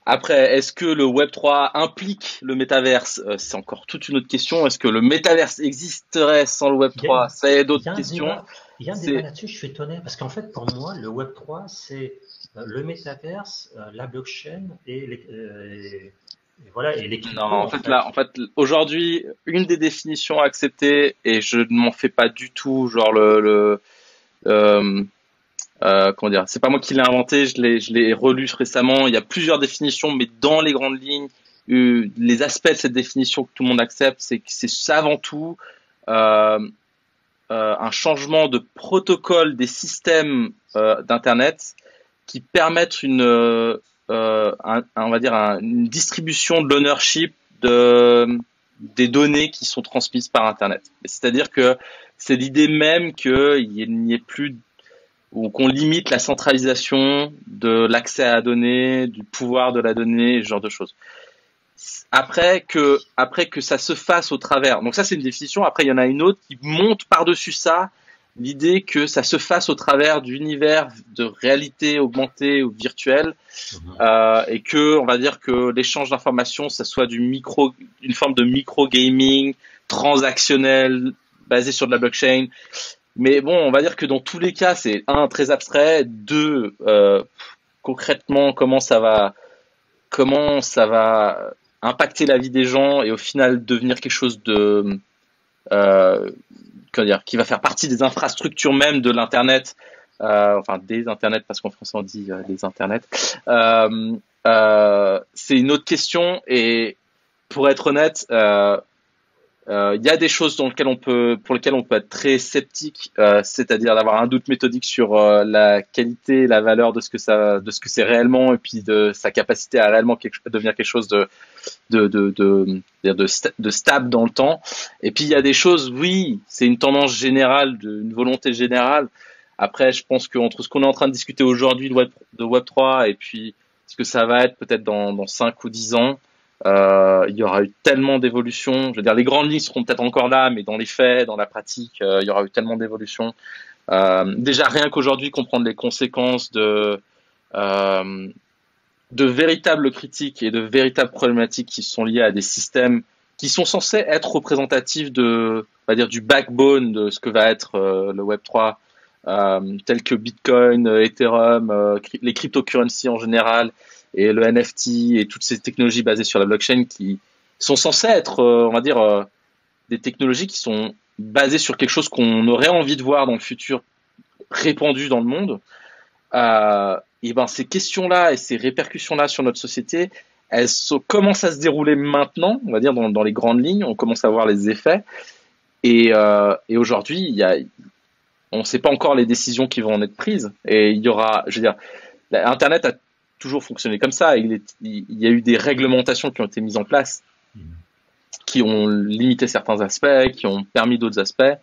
après, est-ce que le Web 3 implique le métaverse? C'est encore toute une autre question. Est-ce que le métaverse existerait sans le Web 3 Ça y a d'autres questions. il y a un débat là-dessus, je suis étonné, parce qu'en fait, pour moi, le Web 3, c'est le métaverse, euh, la blockchain et, les, euh, voilà et. Non, en, fait, là, en fait, aujourd'hui, une des définitions acceptées et je ne m'en fais pas du tout, genre le, le euh, comment dire, c'est pas moi qui l'ai inventé, je l'ai, je l'ai relu récemment. Il y a plusieurs définitions, mais dans les grandes lignes, les aspects de cette définition que tout le monde accepte, c'est que c'est avant tout un changement de protocole des systèmes d'internet qui permettent une, euh, euh on va dire, une distribution de l'ownership de des données qui sont transmises par Internet. C'est-à-dire que c'est l'idée même qu'il n'y ait plus ou qu'on limite la centralisation de l'accès à la donnée, du pouvoir de la donnée, ce genre de choses. après que après que ça se fasse au travers. Donc ça c'est une définition. Après il y en a une autre qui monte par-dessus ça l'idée que ça se fasse au travers d'univers de réalité augmentée ou virtuelle mhm. euh, et que on va dire que l'échange d'informations ça soit du micro une forme de micro gaming transactionnel basé sur de la blockchain mais bon on va dire que dans tous les cas c'est un très abstrait deux euh, concrètement comment ça va comment ça va impacter la vie des gens et au final devenir quelque chose de euh, dire, qui va faire partie des infrastructures même de l'internet, euh, enfin des internets parce qu'en français on dit euh, des internets. Euh, euh, c'est une autre question et pour être honnête, euh, il y a des choses dans lesquelles on peut, pour lesquelles on peut être très sceptique, euh, c'est-à-dire d'avoir un doute méthodique sur euh, la qualité, la valeur de ce que ça, de ce que c'est réellement, et puis de sa capacité à réellement devenir quelque chose de de de de, de, stable dans le temps. Et puis il y a des choses, oui, c'est une tendance générale, une volonté générale. Après, je pense qu'entre ce qu'on est en train de discuter aujourd'hui de Web, de Web 3 et puis ce que ça va être peut-être dans, dans 5 ou 10 ans, euh, il y aura eu tellement d'évolutions. Je veux dire, les grandes lignes seront peut-être encore là, mais dans les faits, dans la pratique, euh, il y aura eu tellement d'évolutions. Euh, déjà, rien qu'aujourd'hui, comprendre les conséquences de de véritables critiques et de véritables problématiques qui sont liées à des systèmes qui sont censés être représentatifs de, on va dire, du backbone de ce que va être le Web 3, tels que Bitcoin, Ethereum, les cryptocurrencies en général, et le NFT et toutes ces technologies basées sur la blockchain qui sont censées être, euh, on va dire, euh, des technologies qui sont basées sur quelque chose qu'on aurait envie de voir dans le futur répandu dans le monde. Euh, et ben ces questions-là et ces répercussions-là sur notre société, elles commencent à se dérouler maintenant, on va dire dans, les grandes lignes, on commence à voir les effets. Et, aujourd'hui, on ne sait pas encore les décisions qui vont en être prises. Et il y aura, je veux dire, Internet a toujours fonctionné comme ça. Il, y a eu des réglementations qui ont été mises en place, qui ont limité certains aspects, qui ont permis d'autres aspects.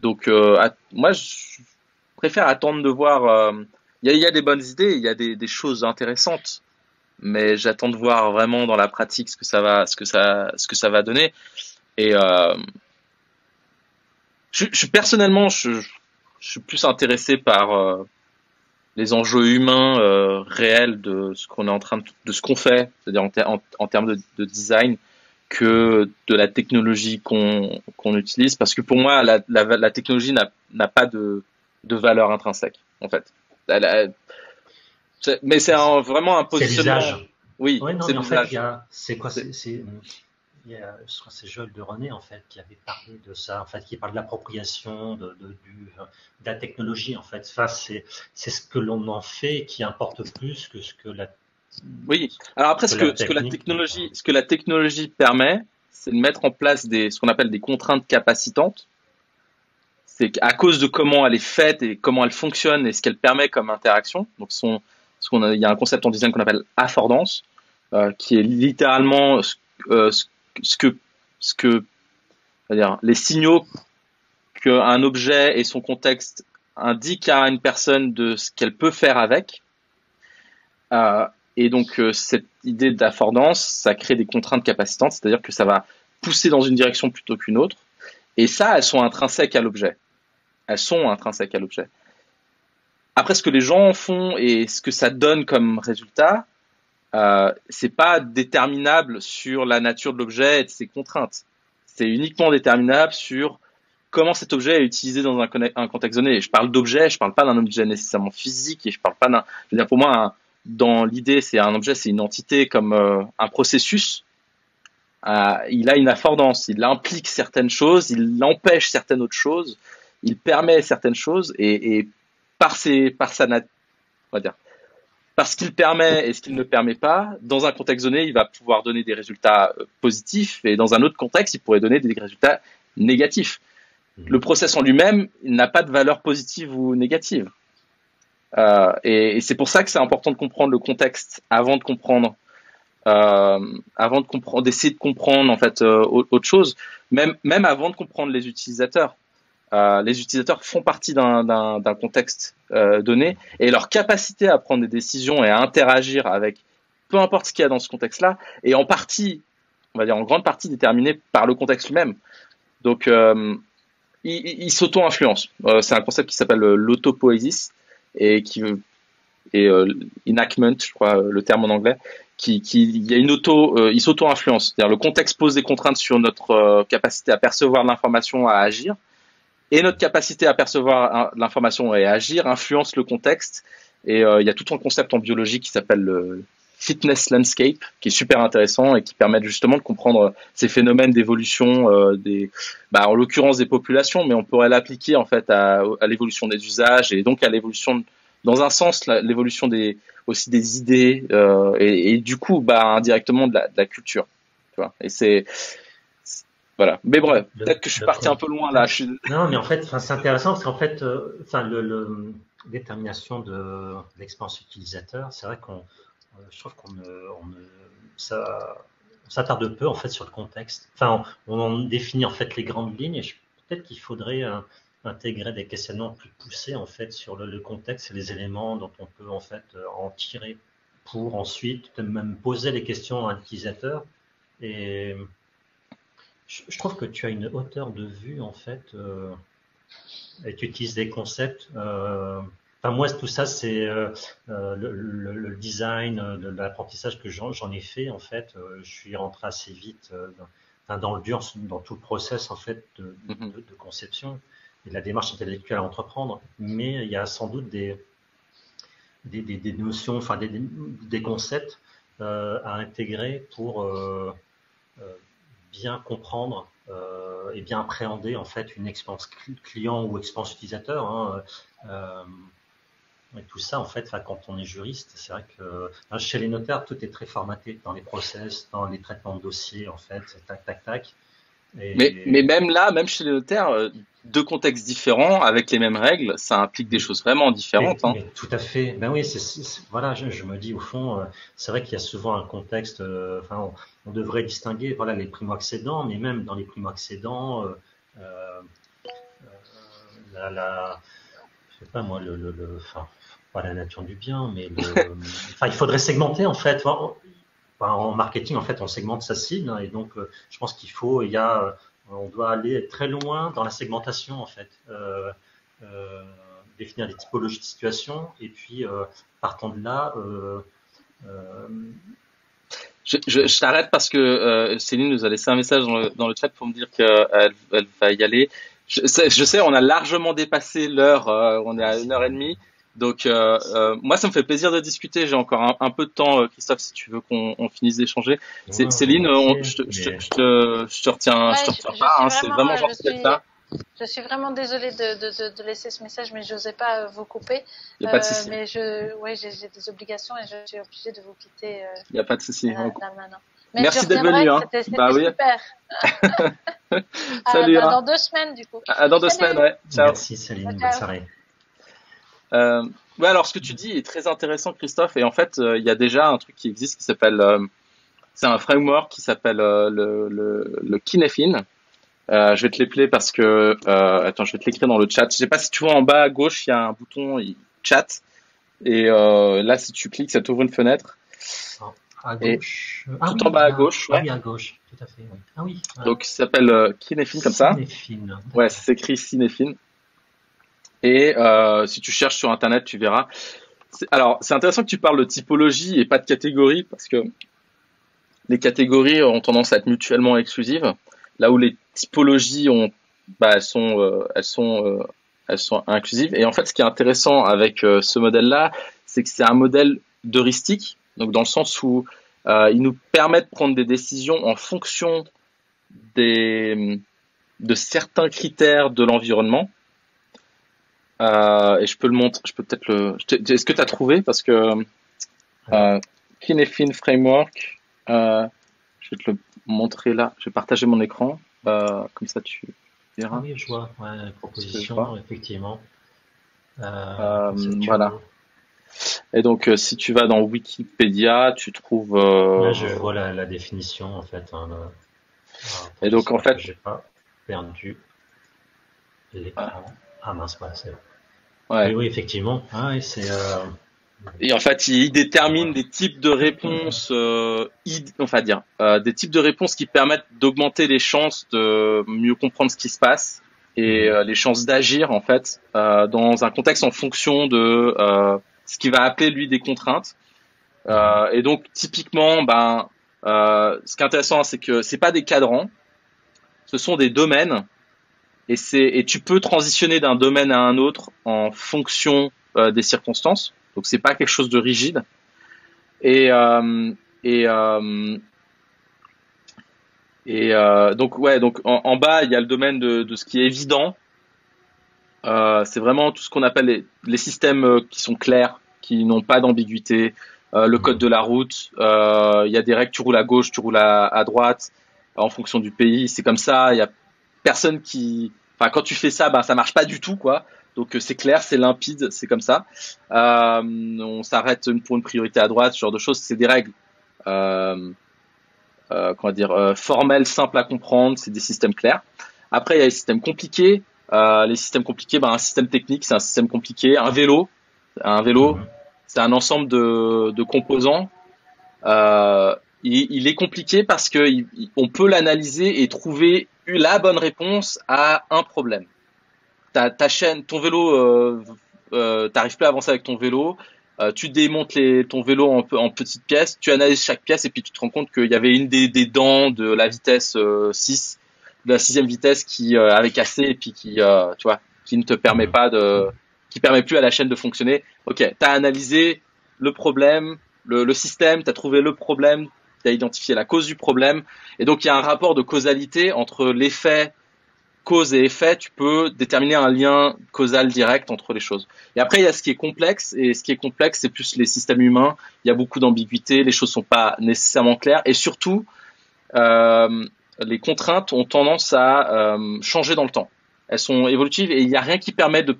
Donc, euh, moi, je préfère attendre de voir. Euh, il y, a, des bonnes idées, il y a des, choses intéressantes, mais j'attends de voir vraiment dans la pratique ce que ça va, ce que ça, ce que ça va donner. Et euh, je, je, personnellement, je, je, suis plus intéressé par les enjeux humains euh, réels de ce qu'on est en train de, de ce qu'on fait, c'est-à-dire en, en, termes de, de, design, que de la technologie qu'on qu'on utilise, parce que pour moi, la, la, la technologie n'a pas de, de valeur intrinsèque, en fait. mais c'est vraiment un positionnement. Oui, c'est en fait, c'est quoi C'est a, je crois c'est Joël de René en fait qui avait parlé de ça, en fait, qui parle de l'appropriation de, de, du, de la technologie en fait. C'est c'est ce que l'on en fait qui importe plus que ce que la oui. Alors après, ce que, ce que la technologie, ce que la technologie permet, c'est de mettre en place des, ce qu'on appelle des contraintes capacitantes. C'est qu'à cause de comment elle est faite et comment elle fonctionne et ce qu'elle permet comme interaction. Donc, son, ce qu'on a, il y a un concept en design qu'on appelle affordance, euh, qui est littéralement euh, ce ce que, ce que, dire, les signaux qu'un objet et son contexte indiquent à une personne de ce qu'elle peut faire avec. Euh, et donc euh, cette idée d'affordance, ça crée des contraintes capacitantes, c'est-à-dire que ça va pousser dans une direction plutôt qu'une autre. Et ça, elles sont intrinsèques à l'objet. Elles sont intrinsèques à l'objet. Après, ce que les gens font et ce que ça donne comme résultat, euh, c'est pas déterminable sur la nature de l'objet et de ses contraintes. C'est uniquement déterminable sur comment cet objet est utilisé dans un, contexte donné. je parle d'objet, je parle pas d'un objet nécessairement physique et je parle pas d'un. Je veux dire, pour moi, dans l'idée, c'est un objet, c'est une entité comme euh, un processus. Euh, il a une affordance, il implique certaines choses, il empêche certaines autres choses, il permet certaines choses et, et par sa nature, on va dire, parce qu'il permet et ce qu'il ne permet pas, dans un contexte donné, il va pouvoir donner des résultats euh, positifs et dans un autre contexte, il pourrait donner des résultats négatifs. Mhm. Le process en lui-même n'a pas de valeur positive ou négative. Euh, et, et c'est pour ça que c'est important de comprendre le contexte avant de comprendre, euh, avant de comprendre, d'essayer de comprendre en fait euh, autre chose, même même avant de comprendre les utilisateurs. Euh, les utilisateurs font partie d'un contexte euh, donné et leur capacité à prendre des décisions et à interagir avec peu importe ce qu'il y a dans ce contexte-là, est en partie, on va dire en grande partie déterminé par le contexte lui-même. Donc, euh, il, il s'auto-influence. Euh, c'est un concept qui s'appelle l'autopoésis et qui et enactment, je crois le terme en anglais, qui, il y a une auto, s'auto-influence. C'est-à-dire le contexte pose des contraintes sur notre capacité à percevoir l'information, à agir, et notre capacité à percevoir l'information et à agir influence le contexte. Et il y a tout un concept en biologie qui s'appelle le fitness landscape qui est super intéressant et qui permet justement de comprendre ces phénomènes d'évolution euh, des bah, en l'occurrence des populations mais on pourrait l'appliquer en fait à, l'évolution des usages et donc à l'évolution dans un sens l'évolution des aussi des idées euh, et, et, du coup bah indirectement de la, de la culture tu vois et c'est voilà mais bref peut-être que je suis parti un peu loin là je non mais en fait c'est intéressant parce qu'en fait euh, enfin le, le détermination de l'expérience utilisateur c'est vrai qu'on euh, je trouve qu'on on ça, s'attarde peu en fait sur le contexte. Enfin, on, définit en fait les grandes lignes et peut-être qu'il faudrait euh, intégrer des questionnements plus poussés en fait sur le, contexte et les éléments dont on peut en fait en tirer pour ensuite même poser les questions à l'utilisateur. Et je, trouve que tu as une hauteur de vue en fait et tu utilises des concepts moi, tout ça, c'est euh, euh, le, design euh, de l'apprentissage que j'en ai fait. En fait, je suis rentré assez vite dans, le dur, dans tout le process en fait mm-hmm. de, conception et de la démarche intellectuelle à entreprendre. Mais il y a sans doute des, des, notions, enfin des, concepts à intégrer pour bien comprendre et bien appréhender en fait une expérience client ou expérience utilisateur. Hein, et tout ça, en fait, quand on est juriste, c'est vrai que chez les notaires, tout est très formaté dans les process, dans les traitements de dossiers, en fait, tac, tac, tac. Mais, mais même là, même chez les notaires, euh, deux contextes différents avec les mêmes règles, ça implique des choses vraiment différentes. hein. tout à fait. Ben oui, voilà, je, me dis au fond, euh, c'est vrai qu'il y a souvent un contexte. Euh, enfin, on, devrait distinguer, voilà, les primo-accédants, mais même dans les primo-accédants, la, la, je sais pas moi, le, le, le enfin, pas la nature du bien, mais enfin, il faudrait segmenter en fait. En marketing, en fait, on segmente sa cible, hein, et donc euh, je pense qu'il faut, il y a, euh, on doit aller très loin dans la segmentation en fait, euh, définir des typologies de situations, et puis partant de là. je, t'arrête parce que Céline nous a laissé un message dans le, chat pour me dire qu'elle elle va y aller. Je sais, on a largement dépassé l'heure, on est à une heure et demie. Donc euh, euh, moi, ça me fait plaisir de discuter. J'ai encore un, peu de temps, euh, Christophe, si tu veux qu'on finisse d'échanger. Céline, je, te, je, te, je, te, retiens, je te retiens pas. Hein, c'est vraiment gentil d'être là. Je suis vraiment désolée de, de, de, laisser ce message, mais je n'osais pas vous couper. Il n'y a pas de souci. mais je, ouais, j'ai des obligations et je suis obligée de vous quitter. Il n'y a pas de souci. Merci d'être venu. Hein. C'était bah, oui. super. Salut. Bah, hein. Dans deux semaines, du coup. À, dans deux semaines, ouais. Ciao. Merci, Céline. Bonne soirée. Euh, ouais, alors ce que tu dis est très intéressant, Christophe. Et en fait, euh, il y a déjà un truc qui existe qui s'appelle, euh, c'est un framework qui s'appelle le, le, le Kinefin. je vais te l'épeler parce que, attends, je vais te l'écrire dans le chat. Je sais pas si tu vois en bas à gauche, il y a un bouton chat. Et là, si tu cliques, ça t'ouvre une fenêtre. À gauche. Ah tout en bas à gauche. Ah oui, à gauche, tout à fait. Ah oui. Donc, il s'appelle Kinefin comme ça. Ouais, c'est écrit Kinefin. Et euh, si tu cherches sur Internet, tu verras. Alors, c'est intéressant que tu parles de typologie et pas de catégorie, parce que les catégories ont tendance à être mutuellement exclusives, là où les typologies bah, euh, euh, elles sont inclusives. Et en fait, ce qui est intéressant avec ce modèle-là, c'est que c'est un modèle d'heuristique, donc dans le sens où il nous permet de prendre des décisions en fonction des, de certains critères de l'environnement euh, et je peux le montrer, je peux peut-être le. Est-ce que tu as trouvé? Parce que euh, Kinefin Framework, euh, je vais te le montrer là. Je vais partager mon écran, euh, comme ça tu verras. Oui, je vois. Ouais, proposition, effectivement. Voilà. Et donc, si tu vas dans Wikipédia, tu trouves. Là, je vois la, la définition en fait. Hein, et donc, en fait. J'ai pas perdu l'écran. Ah mince, voilà, c'est ouais. Oui, oui, effectivement. Ah, c'est. Euh... Et en fait, il détermine des types de réponses, euh, enfin dire, euh, des types de réponses qui permettent d'augmenter les chances de mieux comprendre ce qui se passe et euh, les chances d'agir en fait dans un contexte en fonction de ce qu'il va appeler lui des contraintes. et donc typiquement, ben, ce qui est intéressant, c'est que c'est pas des cadrans, ce sont des domaines et c'est et tu peux transitionner d'un domaine à un autre en fonction des circonstances. Donc c'est pas quelque chose de rigide. Et euh, et euh, euh, donc ouais, donc en, bas il y a le domaine de, de ce qui est évident. Euh, c'est vraiment tout ce qu'on appelle les, systèmes euh, qui sont clairs, qui n'ont pas d'ambiguïté. Euh, le code de la route, il y a des règles, tu roules à gauche, tu roules à, droite, en fonction du pays. C'est comme ça. Personne qui, enfin quand tu fais ça, ben ça marche pas du tout quoi. Donc c'est clair, c'est limpide, c'est comme ça. Euh, on s'arrête pour une priorité à droite, ce genre de choses. C'est des règles. Euh, euh, comment dire, euh, formel, simple à comprendre, c'est des systèmes clairs. Après, il y a les systèmes compliqués. Euh, les systèmes compliqués, ben, un système technique, c'est un système compliqué. Un vélo, un vélo, c'est un ensemble de, de composants. Il, est compliqué parce que on peut l'analyser et trouver la bonne réponse à un problème. Ta, chaîne, ton vélo, euh, euh, t'arrives plus à avancer avec ton vélo. Euh, tu démontes ton vélo en, petites pièces, tu analyses chaque pièce et puis tu te rends compte qu'il y avait une des, dents de la vitesse 6, euh, de la sixième vitesse qui euh, avait cassé et puis qui, tu vois, qui ne te permet pas de, qui permet plus à la chaîne de fonctionner. Ok, tu as analysé le problème, le, le système, tu as trouvé le problème, as identifié la cause du problème et donc il y a un rapport de causalité entre l'effet cause et effet, tu peux déterminer un lien causal direct entre les choses. Et après, il y a ce qui est complexe, et ce qui est complexe, c'est plus les systèmes humains. Il y a beaucoup d'ambiguïté, les choses sont pas nécessairement claires, et surtout, euh, les contraintes ont tendance à euh, changer dans le temps. Elles sont évolutives, et il n'y a rien qui permet de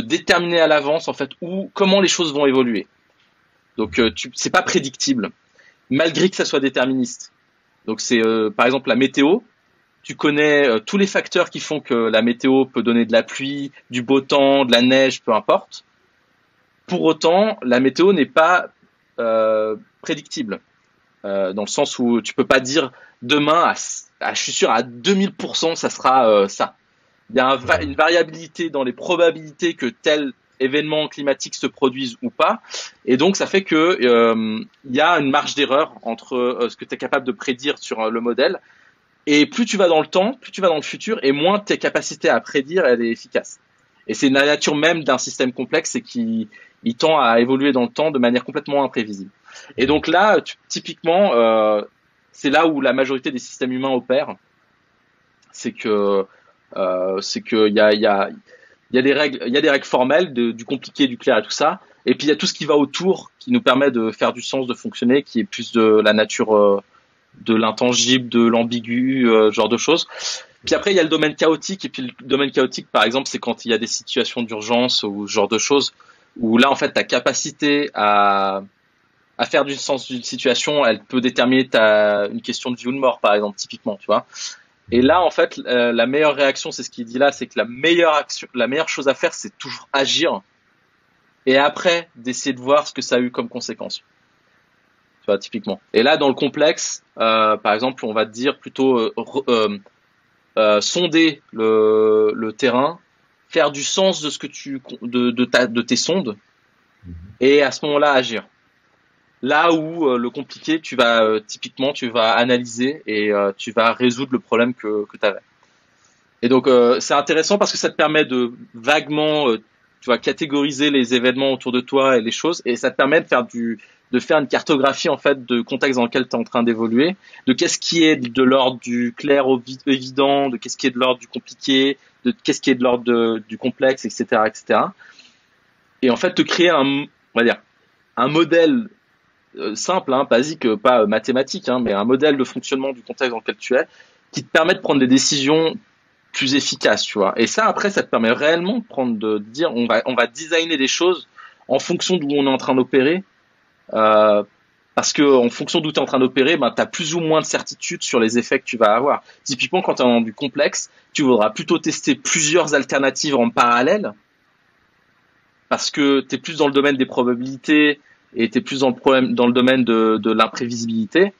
déterminer à l'avance en fait où comment les choses vont évoluer. Donc, euh, c'est pas prédictible, malgré que ça soit déterministe. Donc, c'est euh, par exemple la météo tu connais euh, tous les facteurs qui font que la météo peut donner de la pluie, du beau temps, de la neige, peu importe. Pour autant, la météo n'est pas euh, prédictible, dans le sens où tu peux pas dire demain, à, je suis sûr à 2000% ça sera ça. Il y a une variabilité dans les probabilités que tel événement climatique se produise ou pas, et donc ça fait que il y a une marge d'erreur entre ce que tu es capable de prédire sur le modèle et plus tu vas dans le temps, plus tu vas dans le futur, et moins tes capacités à prédire elle est efficace. Et c'est la nature même d'un système complexe, c'est qu'il il tend à évoluer dans le temps de manière complètement imprévisible. Et donc là, typiquement, euh, c'est là où la majorité des systèmes humains opèrent. C'est que euh, c'est que il y a y a il y a des règles il y a des règles formelles du compliqué, du clair et tout ça. Et puis il y a tout ce qui va autour qui nous permet de faire du sens, de fonctionner, qui est plus de la nature euh, de l'intangible, de l'ambigu, euh, genre de choses. Puis après, il y a le domaine chaotique. Et puis le domaine chaotique, par exemple, c'est quand il y a des situations d'urgence ou ce genre de choses, où là, en fait, ta capacité à, faire du sens d'une situation, elle peut déterminer une question de vie ou de mort, par exemple, typiquement, tu vois. Et là, en fait, euh, la meilleure réaction, c'est ce qu'il dit là, c'est que la meilleure action, la meilleure chose à faire, c'est toujours agir. Et après, d'essayer de voir ce que ça a eu comme conséquence typiquement. Et là, dans le complexe, euh, par exemple, on va dire plutôt euh, euh, sonder le, le, terrain, faire du sens de ce que tu de, de, ta, de tes sondes, mhm. et à ce moment-là agir. Là où le compliqué, tu vas typiquement, tu vas analyser et tu vas résoudre le problème que, que tu avais. Et donc c'est intéressant parce que ça te permet de vaguement, tu vas catégoriser les événements autour de toi et les choses, et ça te permet de faire du de faire une cartographie en fait de contexte dans lequel tu es en train d'évoluer, de qu'est-ce qui est de l'ordre du clair au évident, de qu'est-ce qui est de l'ordre du compliqué, de qu'est-ce qui est de l'ordre du complexe, etc., etc. Et en fait, te créer un, on va dire, un modèle euh, simple, hein, basique, pas mathématique, hein, mais un modèle de fonctionnement du contexte dans lequel tu es, qui te permet de prendre des décisions plus efficaces, tu vois. Et ça, après, ça te permet réellement de prendre, de dire, on va, on va designer des choses en fonction d'où on est en train d'opérer euh, parce que en fonction d'où tu es en train d'opérer, ben, tu as plus ou moins de certitude sur les effets que tu vas avoir. Typiquement, quand tu es dans du complexe, tu voudras plutôt tester plusieurs alternatives en parallèle parce que tu es plus dans le domaine des probabilités et tu es plus dans le, problème, dans le domaine de, de l'imprévisibilité.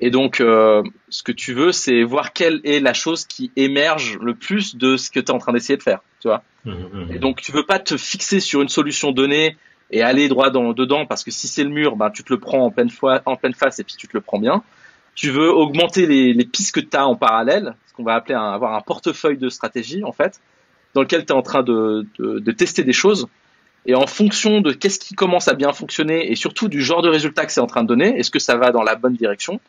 Et donc, euh, ce que tu veux, c'est voir quelle est la chose qui émerge le plus de ce que tu es en train d'essayer de faire, tu vois. Mmh, mmh, Et donc, tu veux pas te fixer sur une solution donnée et aller droit dans, dedans parce que si c'est le mur, ben, tu te le prends en pleine, fois, en pleine face et puis tu te le prends bien. Tu veux augmenter les, les pistes que tu as en parallèle, ce qu'on va appeler avoir un portefeuille de stratégie, en fait, dans lequel tu es en train de, de, de tester des choses et en fonction de qu'est-ce qui commence à bien fonctionner et surtout du genre de résultat que c'est en train de donner, est-ce que ça va dans la bonne direction?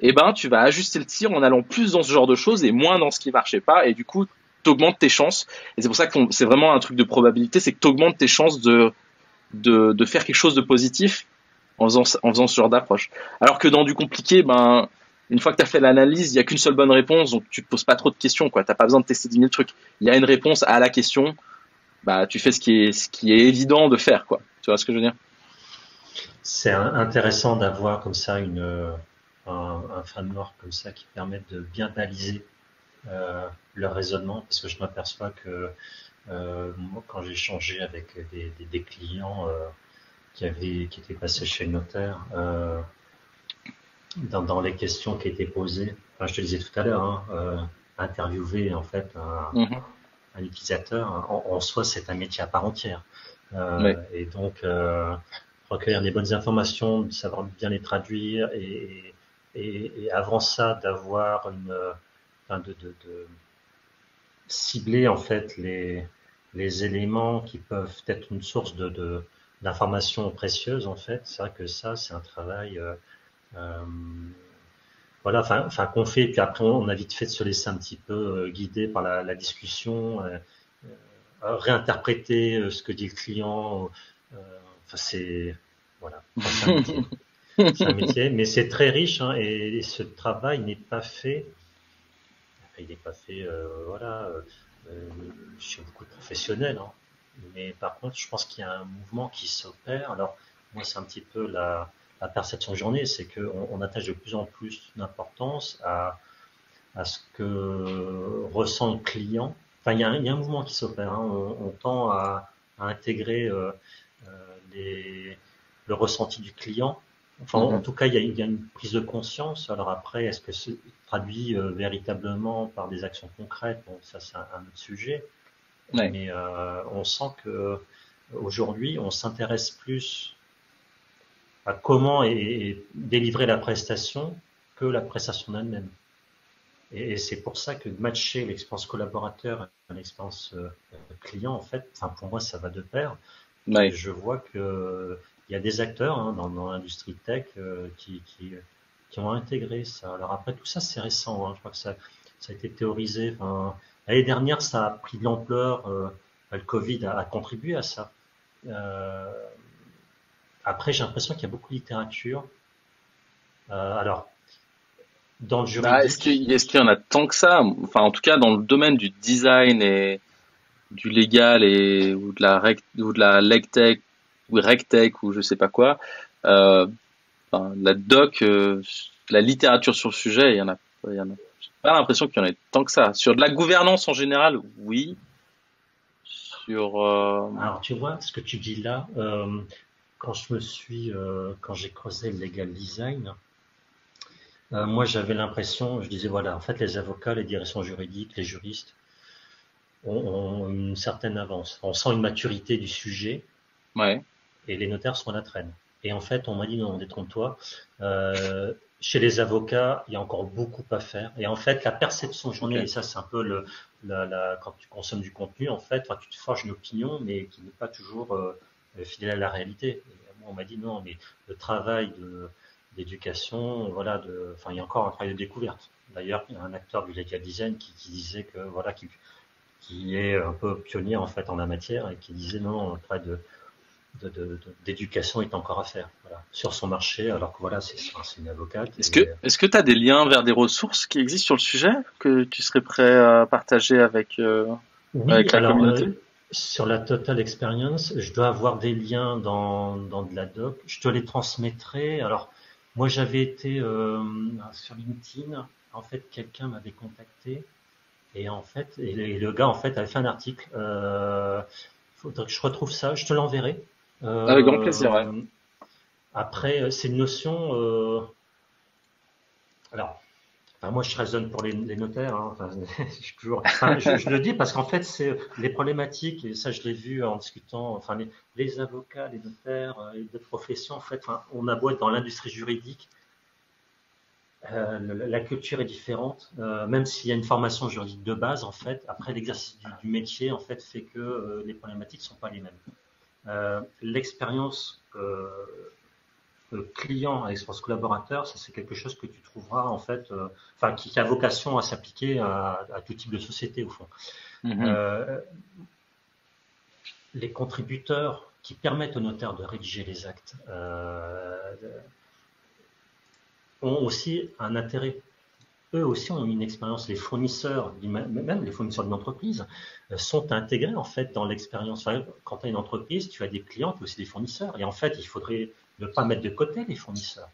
Eh ben, tu vas ajuster le tir en allant plus dans ce genre de choses et moins dans ce qui marchait pas. Et du coup, t'augmentes tes chances. Et c'est pour ça que c'est vraiment un truc de probabilité, c'est que t'augmentes tes chances de, de, faire quelque chose de positif en faisant, ce genre d'approche. Alors que dans du compliqué, ben, une fois que tu as fait l'analyse, il y a qu'une seule bonne réponse, donc tu te poses pas trop de questions, quoi. T'as pas besoin de tester 10 000 trucs. Il y a une réponse à la question bah tu fais ce qui est ce qui est évident de faire quoi. Tu vois ce que je veux dire? C'est intéressant d'avoir comme ça une un, un, framework comme ça qui permet de bien analyser euh, leur raisonnement parce que je m'aperçois que euh, moi quand j'ai échangé avec des, des, des clients euh, qui avaient qui étaient passés chez le notaire euh, dans, dans, les questions qui étaient posées, enfin, je te disais tout à l'heure, hein, euh, interviewer en fait un, mm-hmm un utilisateur, en, en soi, c'est un métier à part entière. Euh, Et donc, euh, recueillir les bonnes informations, savoir bien les traduire, et, et, et avant ça, d'avoir une, enfin de, de, de, cibler en fait les, les éléments qui peuvent être une source de, de d'informations précieuses en fait. C'est vrai que ça, c'est un travail euh, euh voilà, enfin, qu'on fait, puis après on a vite fait de se laisser un petit peu euh, guider par la, la discussion, euh, euh, réinterpréter ce que dit le client. enfin, c'est voilà, c'est un, métier. un métier, mais c'est très riche hein, et, ce travail n'est pas fait. Il n'est pas fait, voilà, chez beaucoup de professionnels. Hein. Mais par contre, je pense qu'il y a un mouvement qui s'opère. Alors, moi, c'est un petit peu la, la perception journée, c'est qu'on on attache de plus en plus d'importance à, à ce que ressent le client. Enfin, il y a un, il y a un mouvement qui s'opère. Hein. On, on, tend à, à intégrer euh, euh, les, le ressenti du client. Enfin, en, en mm-hmm. tout cas, il y, a, il y, a, une prise de conscience. Alors après, est-ce que c'est traduit euh, véritablement par des actions concrètes? Bon, ça c'est un, un, autre sujet. Ouais. Mais euh, on sent que aujourd'hui, on s'intéresse plus à comment est, délivrer la prestation que la prestation elle-même. Et, et c'est pour ça que matcher l'expérience collaborateur à l'expérience euh, client, en fait, enfin pour moi, ça va de pair. Ouais. Je vois que il y a des acteurs hein, dans, dans l'industrie tech euh, qui, qui, qui, ont intégré ça. Alors après, tout ça, c'est récent. Hein. Je crois que ça, ça a été théorisé. Enfin, L'année dernière, ça a pris de l'ampleur. Euh, le Covid a, a, contribué à ça. Euh, après, j'ai l'impression qu'il y a beaucoup de littérature. Euh, alors, dans le juridique. Bah, est-ce qu'il est qu y en a tant que ça? Enfin, en tout cas, dans le domaine du design et du légal et ou de la rec, ou de la legtech ou rectech ou je sais pas quoi. Euh, enfin, la doc, euh, la littérature sur le sujet, il y en a, il y en a. J'ai pas l'impression qu'il y en ait tant que ça. Sur de la gouvernance en général, oui. Sur. Euh... Alors, tu vois, ce que tu dis là, quand je me suis, euh, quand j'ai creusé le legal design, euh, moi j'avais l'impression, je disais voilà, en fait les avocats, les directions juridiques, les juristes ont, ont, une certaine avance. On sent une maturité du sujet. Ouais. Et les notaires sont à la traîne. Et en fait, on m'a dit non, détrompe-toi. Euh, chez les avocats, il y a encore beaucoup à faire. Et en fait, la perception journée, okay. et ça c'est un peu le, la, la, quand tu consommes du contenu, en fait, tu te forges une opinion, mais qui n'est pas toujours fidèle à la réalité. Et moi, on m'a dit non, mais le travail d'éducation, voilà, de, enfin, il y a encore un travail de découverte. D'ailleurs, il y a un acteur du legal design qui, qui disait que, voilà, qui, qui est un peu pionnier en fait en la matière et qui disait non, le travail de d'éducation est encore à faire voilà, sur son marché, alors que voilà, c'est une avocate. Est-ce que est-ce que tu as des liens vers des ressources qui existent sur le sujet que tu serais prêt à partager avec, euh, oui, avec la alors, communauté? euh, sur la Total Experience, je dois avoir des liens dans, dans de la doc. Je te les transmettrai. Alors, moi, j'avais été euh, sur LinkedIn. En fait, quelqu'un m'avait contacté. Et en fait, et le, et le, gars, en fait, avait fait un article. Euh, faudrait que je retrouve ça. Je te l'enverrai. Avec grand plaisir. Ouais. Après, c'est une notion. alors, moi, je raisonne pour les, notaires. Hein. je, le dis parce qu'en fait, c'est les problématiques, et ça, je l'ai vu en discutant. Enfin, les, avocats, les notaires, euh, les professions, en fait, on a beau être dans l'industrie juridique, euh, la culture est différente. Euh, même s'il y a une formation juridique de base, en fait, après l'exercice du, métier, en fait, fait que les problématiques ne sont pas les mêmes. L'expérience client à l'expérience collaborateur, ça c'est quelque chose que tu trouveras en fait, euh, enfin qui, a vocation à s'appliquer à, tout type de société au fond. Mhm. Euh, les contributeurs qui permettent au notaire de rédiger les actes euh, ont aussi un intérêt. Eux aussi ont une expérience. Les fournisseurs, même les fournisseurs d'une entreprise, sont intégrés en fait dans l'expérience. quand tu as une entreprise, tu as des clients, tu as aussi des fournisseurs. Et en fait, il faudrait ne pas mettre de côté les fournisseurs.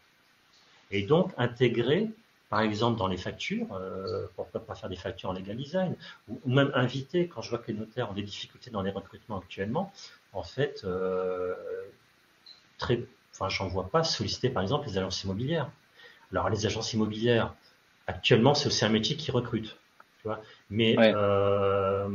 Et donc intégrer, par exemple, dans les factures, euh, pourquoi pas faire des factures en legal design, ou, même inviter, quand je vois que les notaires ont des difficultés dans les recrutements actuellement, en fait, euh, très, enfin, j'en vois pas solliciter, par exemple, les agences immobilières. Alors, les agences immobilières, actuellement, c'est aussi un métier qui recrute. Tu vois mais euh,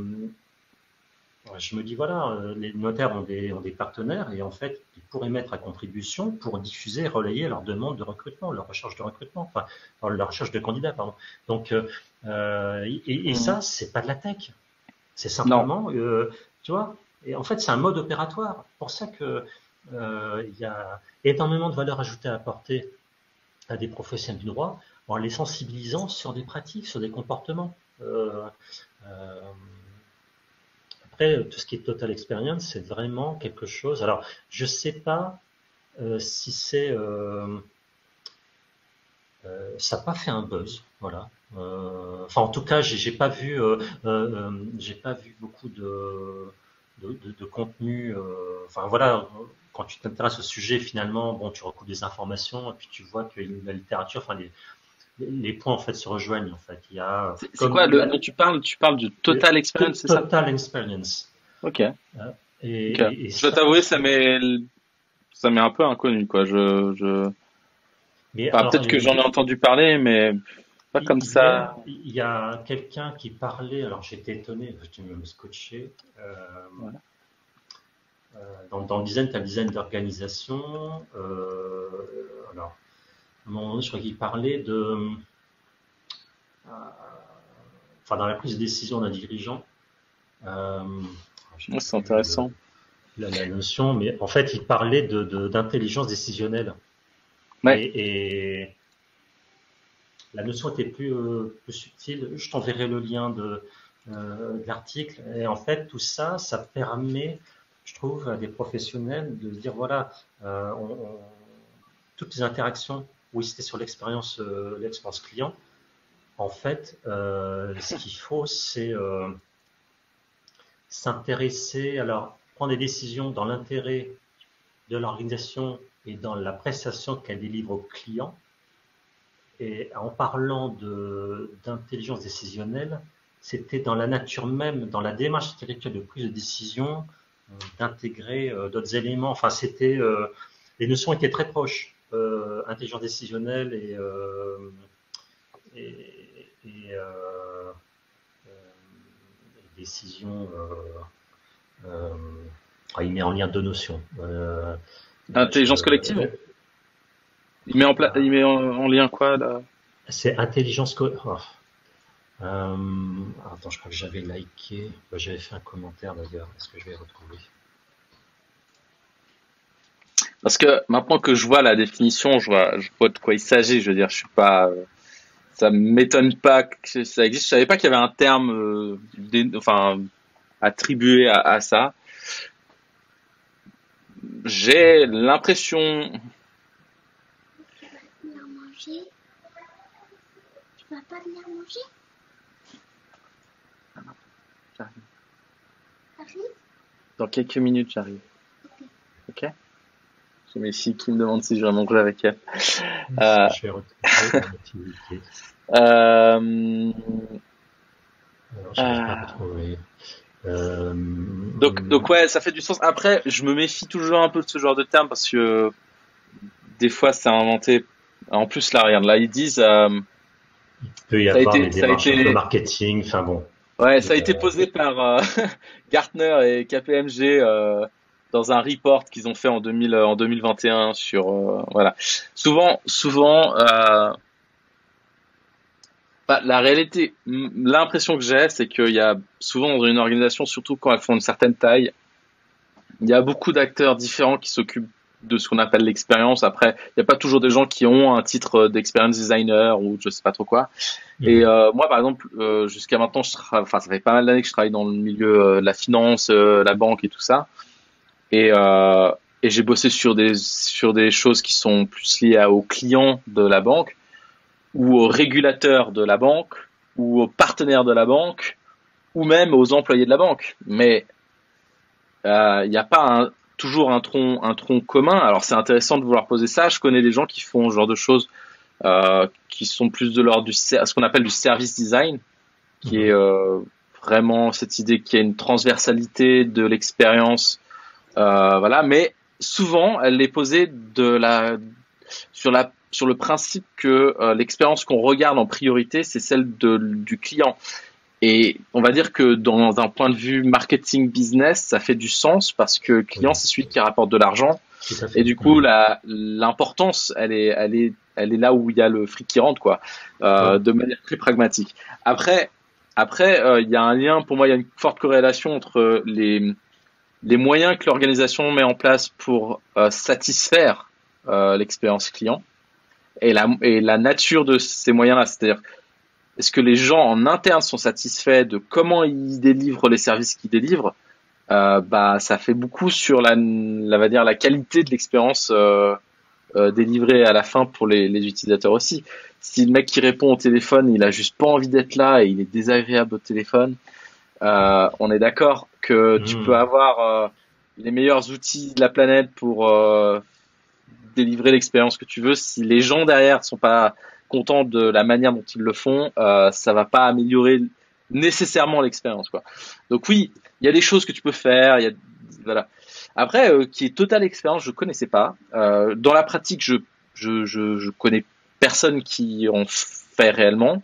je me dis, voilà, euh, les notaires ont des, ont des, partenaires et en fait, ils pourraient mettre à contribution pour diffuser et relayer leur demande de recrutement, leur recherche de recrutement, enfin, leur recherche de candidats, pardon. Donc, euh, euh et, et, mmh. ça, c'est pas de la tech. C'est simplement, euh, tu vois, et en fait, c'est un mode opératoire. Pour ça que euh, il y a énormément de valeur ajoutée à apporter à des professionnels du droit en les sensibilisant sur des pratiques, sur des comportements. Euh, après, tout ce qui est total experience, c'est vraiment quelque chose. Alors, je ne sais pas euh, si c'est. Euh, euh, ça n'a pas fait un buzz, voilà. enfin, en tout cas, j'ai pas vu, j'ai pas vu beaucoup de de, contenu. enfin, voilà. Quand tu t'intéresses au sujet, finalement, bon, tu recoupes des informations et puis tu vois que la littérature, enfin, les, les points en fait se rejoignent en fait. Il y a. C'est quoi le, tu parles Tu parles du total experience, c'est ça Total experience. Ok. Euh, et, je dois t'avouer, ça m'est ça m'est un peu inconnu quoi. Je je. peut-être que j'en ai entendu parler, mais pas comme ça. Il y a quelqu'un qui parlait. Alors j'étais étonné. Je me scotché. Euh, euh, dans, dans, le design, tu as le design d'organisation. Euh, alors un moment donné, je crois qu'il parlait de. Euh, enfin, dans la prise de décision d'un dirigeant. Euh, c'est intéressant. la, notion, mais en fait, il parlait d'intelligence de, décisionnelle. Ouais. Et, la notion était plus, euh, plus subtile. Je t'enverrai le lien de, de l'article. Et en fait, tout ça, ça permet, je trouve, à des professionnels de se dire voilà, on, toutes les interactions oui, c'était sur l'expérience euh, l'expérience client. En fait, euh, ce qu'il faut, c'est euh, s'intéresser, alors prendre des décisions dans l'intérêt de l'organisation et dans la prestation qu'elle délivre au client. Et en parlant d'intelligence décisionnelle, c'était dans la nature même, dans la démarche intellectuelle de prise de décision, d'intégrer d'autres éléments. Enfin, c'était les notions étaient très proches. Euh, intelligence décisionnelle et, euh, et, et euh, décision. Ah, il met en lien deux notions. Intelligence collective il met, en il met en, lien quoi là? C'est intelligence collective. Oh. attends, je crois que j'avais liké. Bah, j'avais fait un commentaire d'ailleurs. Est-ce que je vais retrouver? Parce que maintenant que je vois la définition, je vois, je vois de quoi il s'agit. Je veux dire, je suis pas, ça m'étonne pas que ça existe. Je savais pas qu'il y avait un terme, euh, enfin, attribué à, ça. J'ai l'impression. Tu vas manger Tu vas pas venir manger? J'arrive. Dans quelques minutes, j'arrive. Ok. Ok? Mes filles qui me demandent si je vais manger avec elle. Euh, euh, Alors, je pas à trouver. donc, donc ouais, ça fait du sens. Après, je me méfie toujours un peu de ce genre de terme parce que des fois, c'est inventé. En plus, là, regarde, là, ils disent. Il peut y avoir été, des démarches été... de marketing, enfin bon. Ouais, ça a été posé par Gartner et KPMG dans un report qu'ils ont fait en, 2000, en 2021 sur euh, voilà. Souvent, souvent, euh, bah, la réalité, l'impression que j'ai, c'est qu'il y a souvent dans une organisation, surtout quand elles font une certaine taille, il y a beaucoup d'acteurs différents qui s'occupent de ce qu'on appelle l'expérience. Après, il n'y a pas toujours des gens qui ont un titre d'experience designer ou je sais pas trop quoi. Mmh. Et euh, moi, par exemple, euh, jusqu'à maintenant, je enfin, ça fait pas mal d'années que je travaille dans le milieu euh, de la finance, euh, la banque et tout ça. Et, euh, et j'ai bossé sur des, sur des choses qui sont plus liées aux clients de la banque, ou aux régulateurs de la banque, ou aux partenaires de la banque, ou même aux employés de la banque. Mais euh, il n'y a pas un, toujours un tronc, un tronc commun. Alors c'est intéressant de vouloir poser ça. Je connais des gens qui font ce genre de choses euh, qui sont plus de l'ordre du ce qu'on appelle du service design, qui est euh, vraiment cette idée qu'il y a une transversalité de l'expérience euh, voilà, mais souvent elle est posée de la sur la sur le principe que euh, l'expérience qu'on regarde en priorité, c'est celle de, du client. Et on va dire que dans un point de vue marketing business, ça fait du sens parce que le client, c'est celui qui rapporte de l'argent. Et du coup, la l'importance, elle est, elle est, elle est là où il y a le fric qui rentre, quoi, euh, de manière très pragmatique. Après, après, euh, il y a un lien. Pour moi, il y a une forte corrélation entre les les moyens que l'organisation met en place pour euh, satisfaire euh, l'expérience client et la, et la nature de ces moyens-là. C'est-à-dire, est-ce que les gens en interne sont satisfaits de comment ils délivrent les services qu'ils délivrent? Euh, Bah, ça fait beaucoup sur la, la va dire la qualité de l'expérience euh, euh, délivrée à la fin pour les, les, utilisateurs aussi. Si le mec qui répond au téléphone, il a juste pas envie d'être là et il est désagréable au téléphone, euh, on est d'accord que tu hmm. peux avoir euh, les meilleurs outils de la planète pour euh, délivrer l'expérience que tu veux. Si les gens derrière sont pas contents de la manière dont ils le font, euh, ça va pas améliorer nécessairement l'expérience. Quoi. Donc oui, il y a des choses que tu peux faire. Il y a voilà. Après, euh, qui est totale expérience, je connaissais pas. Euh, dans la pratique, je, je, je, je connais personne qui en fait réellement.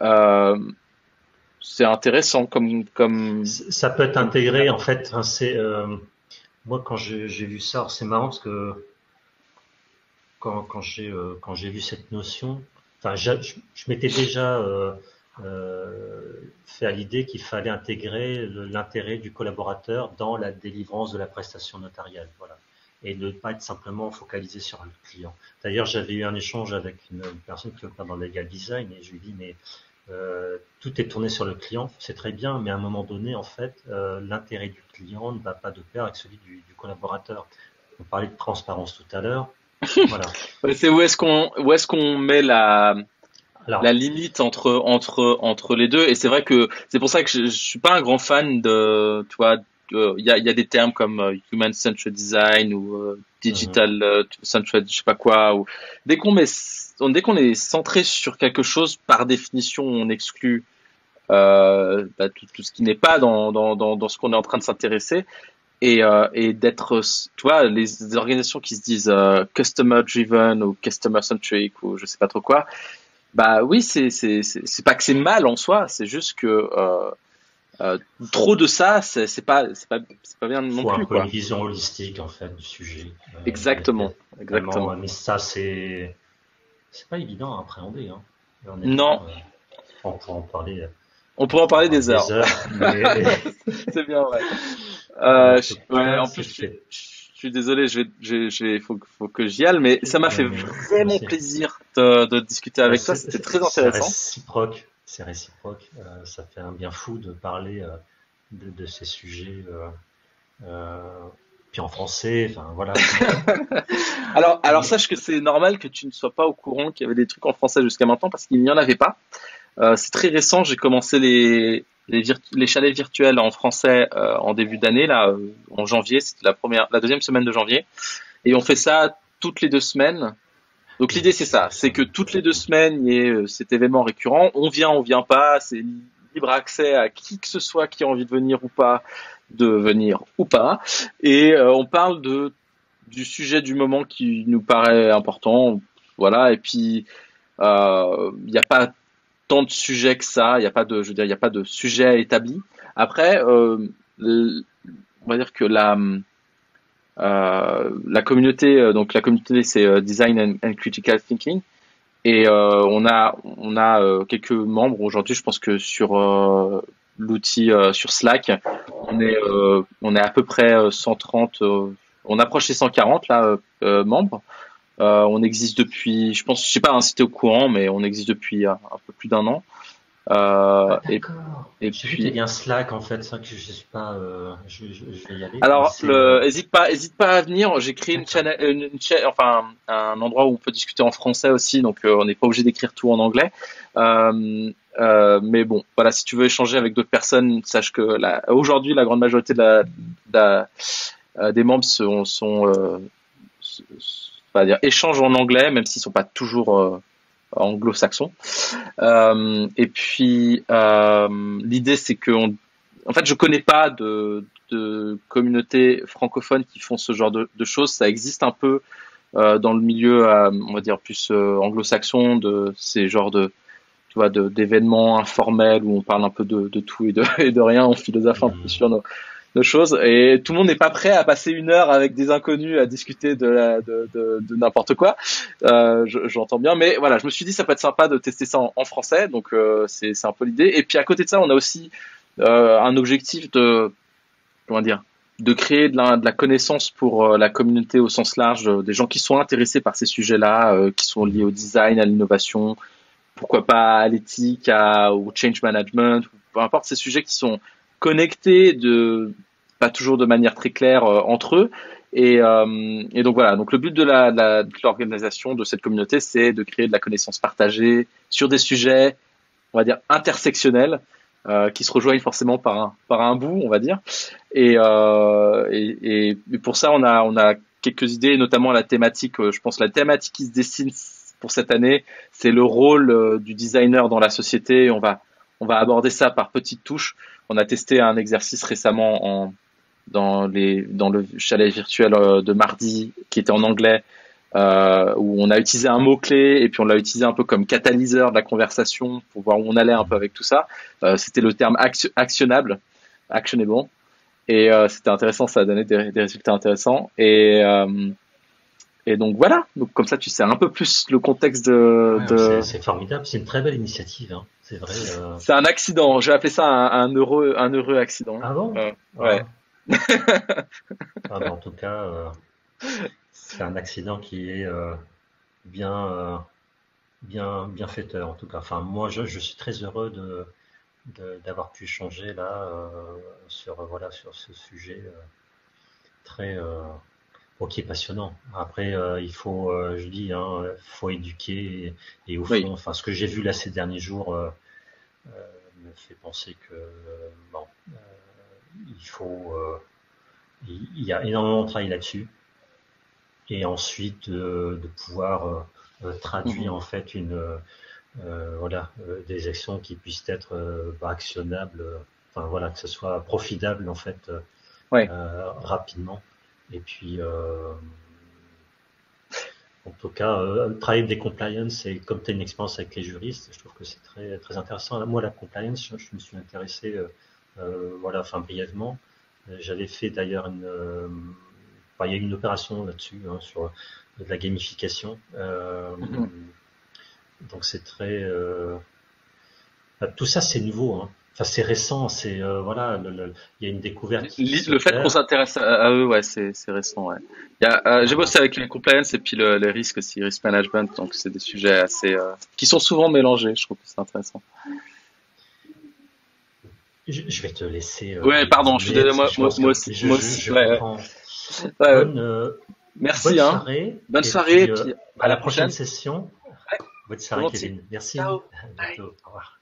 Euh, c'est intéressant comme comme ça peut être intégré en fait c'est euh, moi quand j'ai vu ça c'est marrant parce que quand, quand j'ai euh, vu cette notion je, je m'étais déjà euh fait à l'idée qu'il fallait intégrer l'intérêt du collaborateur dans la délivrance de la prestation notariale voilà et ne pas être simplement focalisé sur le client. D'ailleurs j'avais eu un échange avec une, personne qui opère dans le legal design et je lui dis mais euh, tout est tourné sur le client, c'est très bien, mais à un moment donné, en fait, euh, l'intérêt du client ne va pas de pair avec celui du, du collaborateur. On parlait de transparence tout à l'heure. Voilà. c'est où est-ce qu'on où est-ce qu'on met la la limite entre entre entre les deux? Et c'est vrai que c'est pour ça que je, je, suis pas un grand fan de tu vois il y a il y a des termes comme euh, human centered design ou euh, digital mm centered je sais pas quoi ou dès qu'on met dès qu'on est centré sur quelque chose, par définition, on exclut euh, bah, tout, tout, ce qui n'est pas dans, dans, dans, dans, ce qu'on est en train de s'intéresser. Et, euh, et d'être, tu vois, les, organisations qui se disent euh, customer driven ou customer centric ou je sais pas trop quoi, bah oui, c'est pas que c'est mal en soi, c'est juste que euh, trop de ça, c'est pas c'est pas pas bien non plus. Un peu une vision holistique en fait du sujet. Euh, exactement, exactement. Mais ça c'est c'est pas évident à appréhender. Hein. Non. Euh, on pourrait en parler. On en parler des heures. Des heures mais... c'est bien vrai. Euh, je, ouais, en plus, je, je, suis désolé, je vais, je, faut, faut que j'y aille, mais ça m'a fait vraiment plaisir de, de discuter avec toi. C'était très intéressant. C'est réciproque. C'est réciproque. Euh, ça fait un bien fou de parler euh, de, ces sujets. Euh, puis en français, enfin voilà. alors, sache que c'est normal que tu ne sois pas au courant qu'il y avait des trucs en français jusqu'à maintenant parce qu'il n'y en avait pas. C'est très récent, j'ai commencé les chalets virtuels en français en début d'année en janvier, c'était la deuxième semaine de janvier, et on fait ça toutes les deux semaines. Donc l'idée c'est ça, c'est que toutes les deux semaines il y ait euh, cet événement récurrent. On vient, on vient pas, c'est libre accès à qui que ce soit qui a envie de venir ou pas, de venir ou pas. Et on parle de du sujet du moment qui nous paraît important, voilà. Et puis il n'y a pas tant de sujets que ça. Il n'y a pas de, je veux dire, il y a pas de sujet établi. Après, on va dire que la euh, la communauté, euh, donc la communauté, c'est euh, Design and, Critical Thinking. Et on a on a quelques membres aujourd'hui. Je pense que sur l'outil sur Slack, on est on est à peu près 130. on approche les 140 là membres. on existe depuis, je pense, je sais pas si tu es au courant, mais on existe depuis un peu plus d'un an. Euh, ah, et, et puis il y a un Slack en fait, ça que je sais pas, euh, je, je, vais y aller. Alors, le, hésite pas, hésite pas à venir. J'ai créé une chaîne, une, enfin un endroit où on peut discuter en français aussi, donc euh, on n'est pas obligé d'écrire tout en anglais. Euh, euh, mais bon, voilà, si tu veux échanger avec d'autres personnes, sache que aujourd'hui la grande majorité de la, de la des membres sont, sont, pas dire échangent en anglais, même s'ils sont pas toujours anglo-saxon. Euh, et puis euh, l'idée c'est que, en fait, je connais pas de, de communautés francophones qui font ce genre de, de choses. Ça existe un peu euh, dans le milieu, euh, on va dire plus euh, anglo-saxon, de ces genres de tu vois, d'événements informels où on parle un peu de, de tout et de, et de rien, on philosophe un peu mmh. sur nos, de choses et tout le monde n'est pas prêt à passer une heure avec des inconnus à discuter de, de, n'importe quoi. Euh, J'entends bien, mais voilà, je me suis dit ça peut être sympa de tester ça en, français, donc euh, c'est un peu l'idée. Et puis à côté de ça, on a aussi euh, un objectif de comment dire de créer de la, de la connaissance pour la communauté au sens large, des gens qui sont intéressés par ces sujets-là, qui sont liés au design, à l'innovation, pourquoi pas à l'éthique, au change management, peu importe ces sujets qui sont connectés de pas toujours de manière très claire euh, entre eux. Et, euh, et, donc voilà. Donc le but de la, l'organisation de cette communauté, c'est de créer de la connaissance partagée sur des sujets, on va dire intersectionnels, euh, qui se rejoignent forcément par un par un bout, on va dire. Et, euh, et, et, pour ça, on a on a quelques idées, notamment la thématique. Euh, je pense la thématique qui se dessine pour cette année, c'est le rôle du designer dans la société. On va on va aborder ça par petites touches. On a testé un exercice récemment en, dans, les, dans le chalet virtuel euh, de mardi qui était en anglais, euh, où on a utilisé un mot-clé et puis on l'a utilisé un peu comme catalyseur de la conversation pour voir où on allait un peu avec tout ça. Euh, c'était le terme actionnable, actionable. Et euh, c'était intéressant, ça a donné des, des résultats intéressants. Et, et donc voilà, donc comme ça tu sais un peu plus le contexte de. de... C'est formidable, c'est une très belle initiative. Hein. C'est vrai. Euh... C'est un accident. J'ai appelé ça un, un, heureux, un heureux accident. Ah bon? Euh, Ouais. ah, en tout cas, euh, c'est un accident qui est bien, bien, bien fêteur. En tout cas, enfin moi, je, je suis très heureux de d'avoir pu changer là sur voilà sur ce sujet très qui est passionnant. Après, euh, il faut, euh, je dis, hein, faut éduquer et, au fond, enfin, ce que j'ai vu là ces derniers jours euh, me fait penser que bon, il faut, il y a énormément de travail là-dessus, et ensuite de pouvoir traduire mhm. en fait une, voilà, des actions qui puissent être bah, actionnables, enfin voilà, que ce soit profitable en fait rapidement. Et puis, euh, en tout cas, euh, travailler des compliance, et comme tu as une expérience avec les juristes, je trouve que c'est très, très intéressant. Moi, la compliance, je, me suis intéressé, euh, voilà, enfin brièvement. J'avais fait d'ailleurs une, il y a eu une opération là-dessus, hein, sur de la gamification. Mm-hmm. Donc c'est très, tout ça c'est nouveau. Hein. Enfin, c'est récent, c'est euh, voilà, il y a une découverte. Le fait qu'on s'intéresse à, eux, ouais, c'est récent. Ouais. Euh, j'ai bossé avec les compliance et puis le, les risques aussi, risk management, donc c'est des sujets assez euh, qui sont souvent mélangés. Je trouve que c'est intéressant. Je, je, vais te laisser. ouais, pardon, je suis désolé, moi, moi, moi aussi. Je, moi aussi ouais, bonne, Merci. Bonne hein. soirée. Bonne soirée. Et puis, à la prochaine, session. Bonne soirée, Kevin. Merci. Ciao. À bientôt. Au revoir.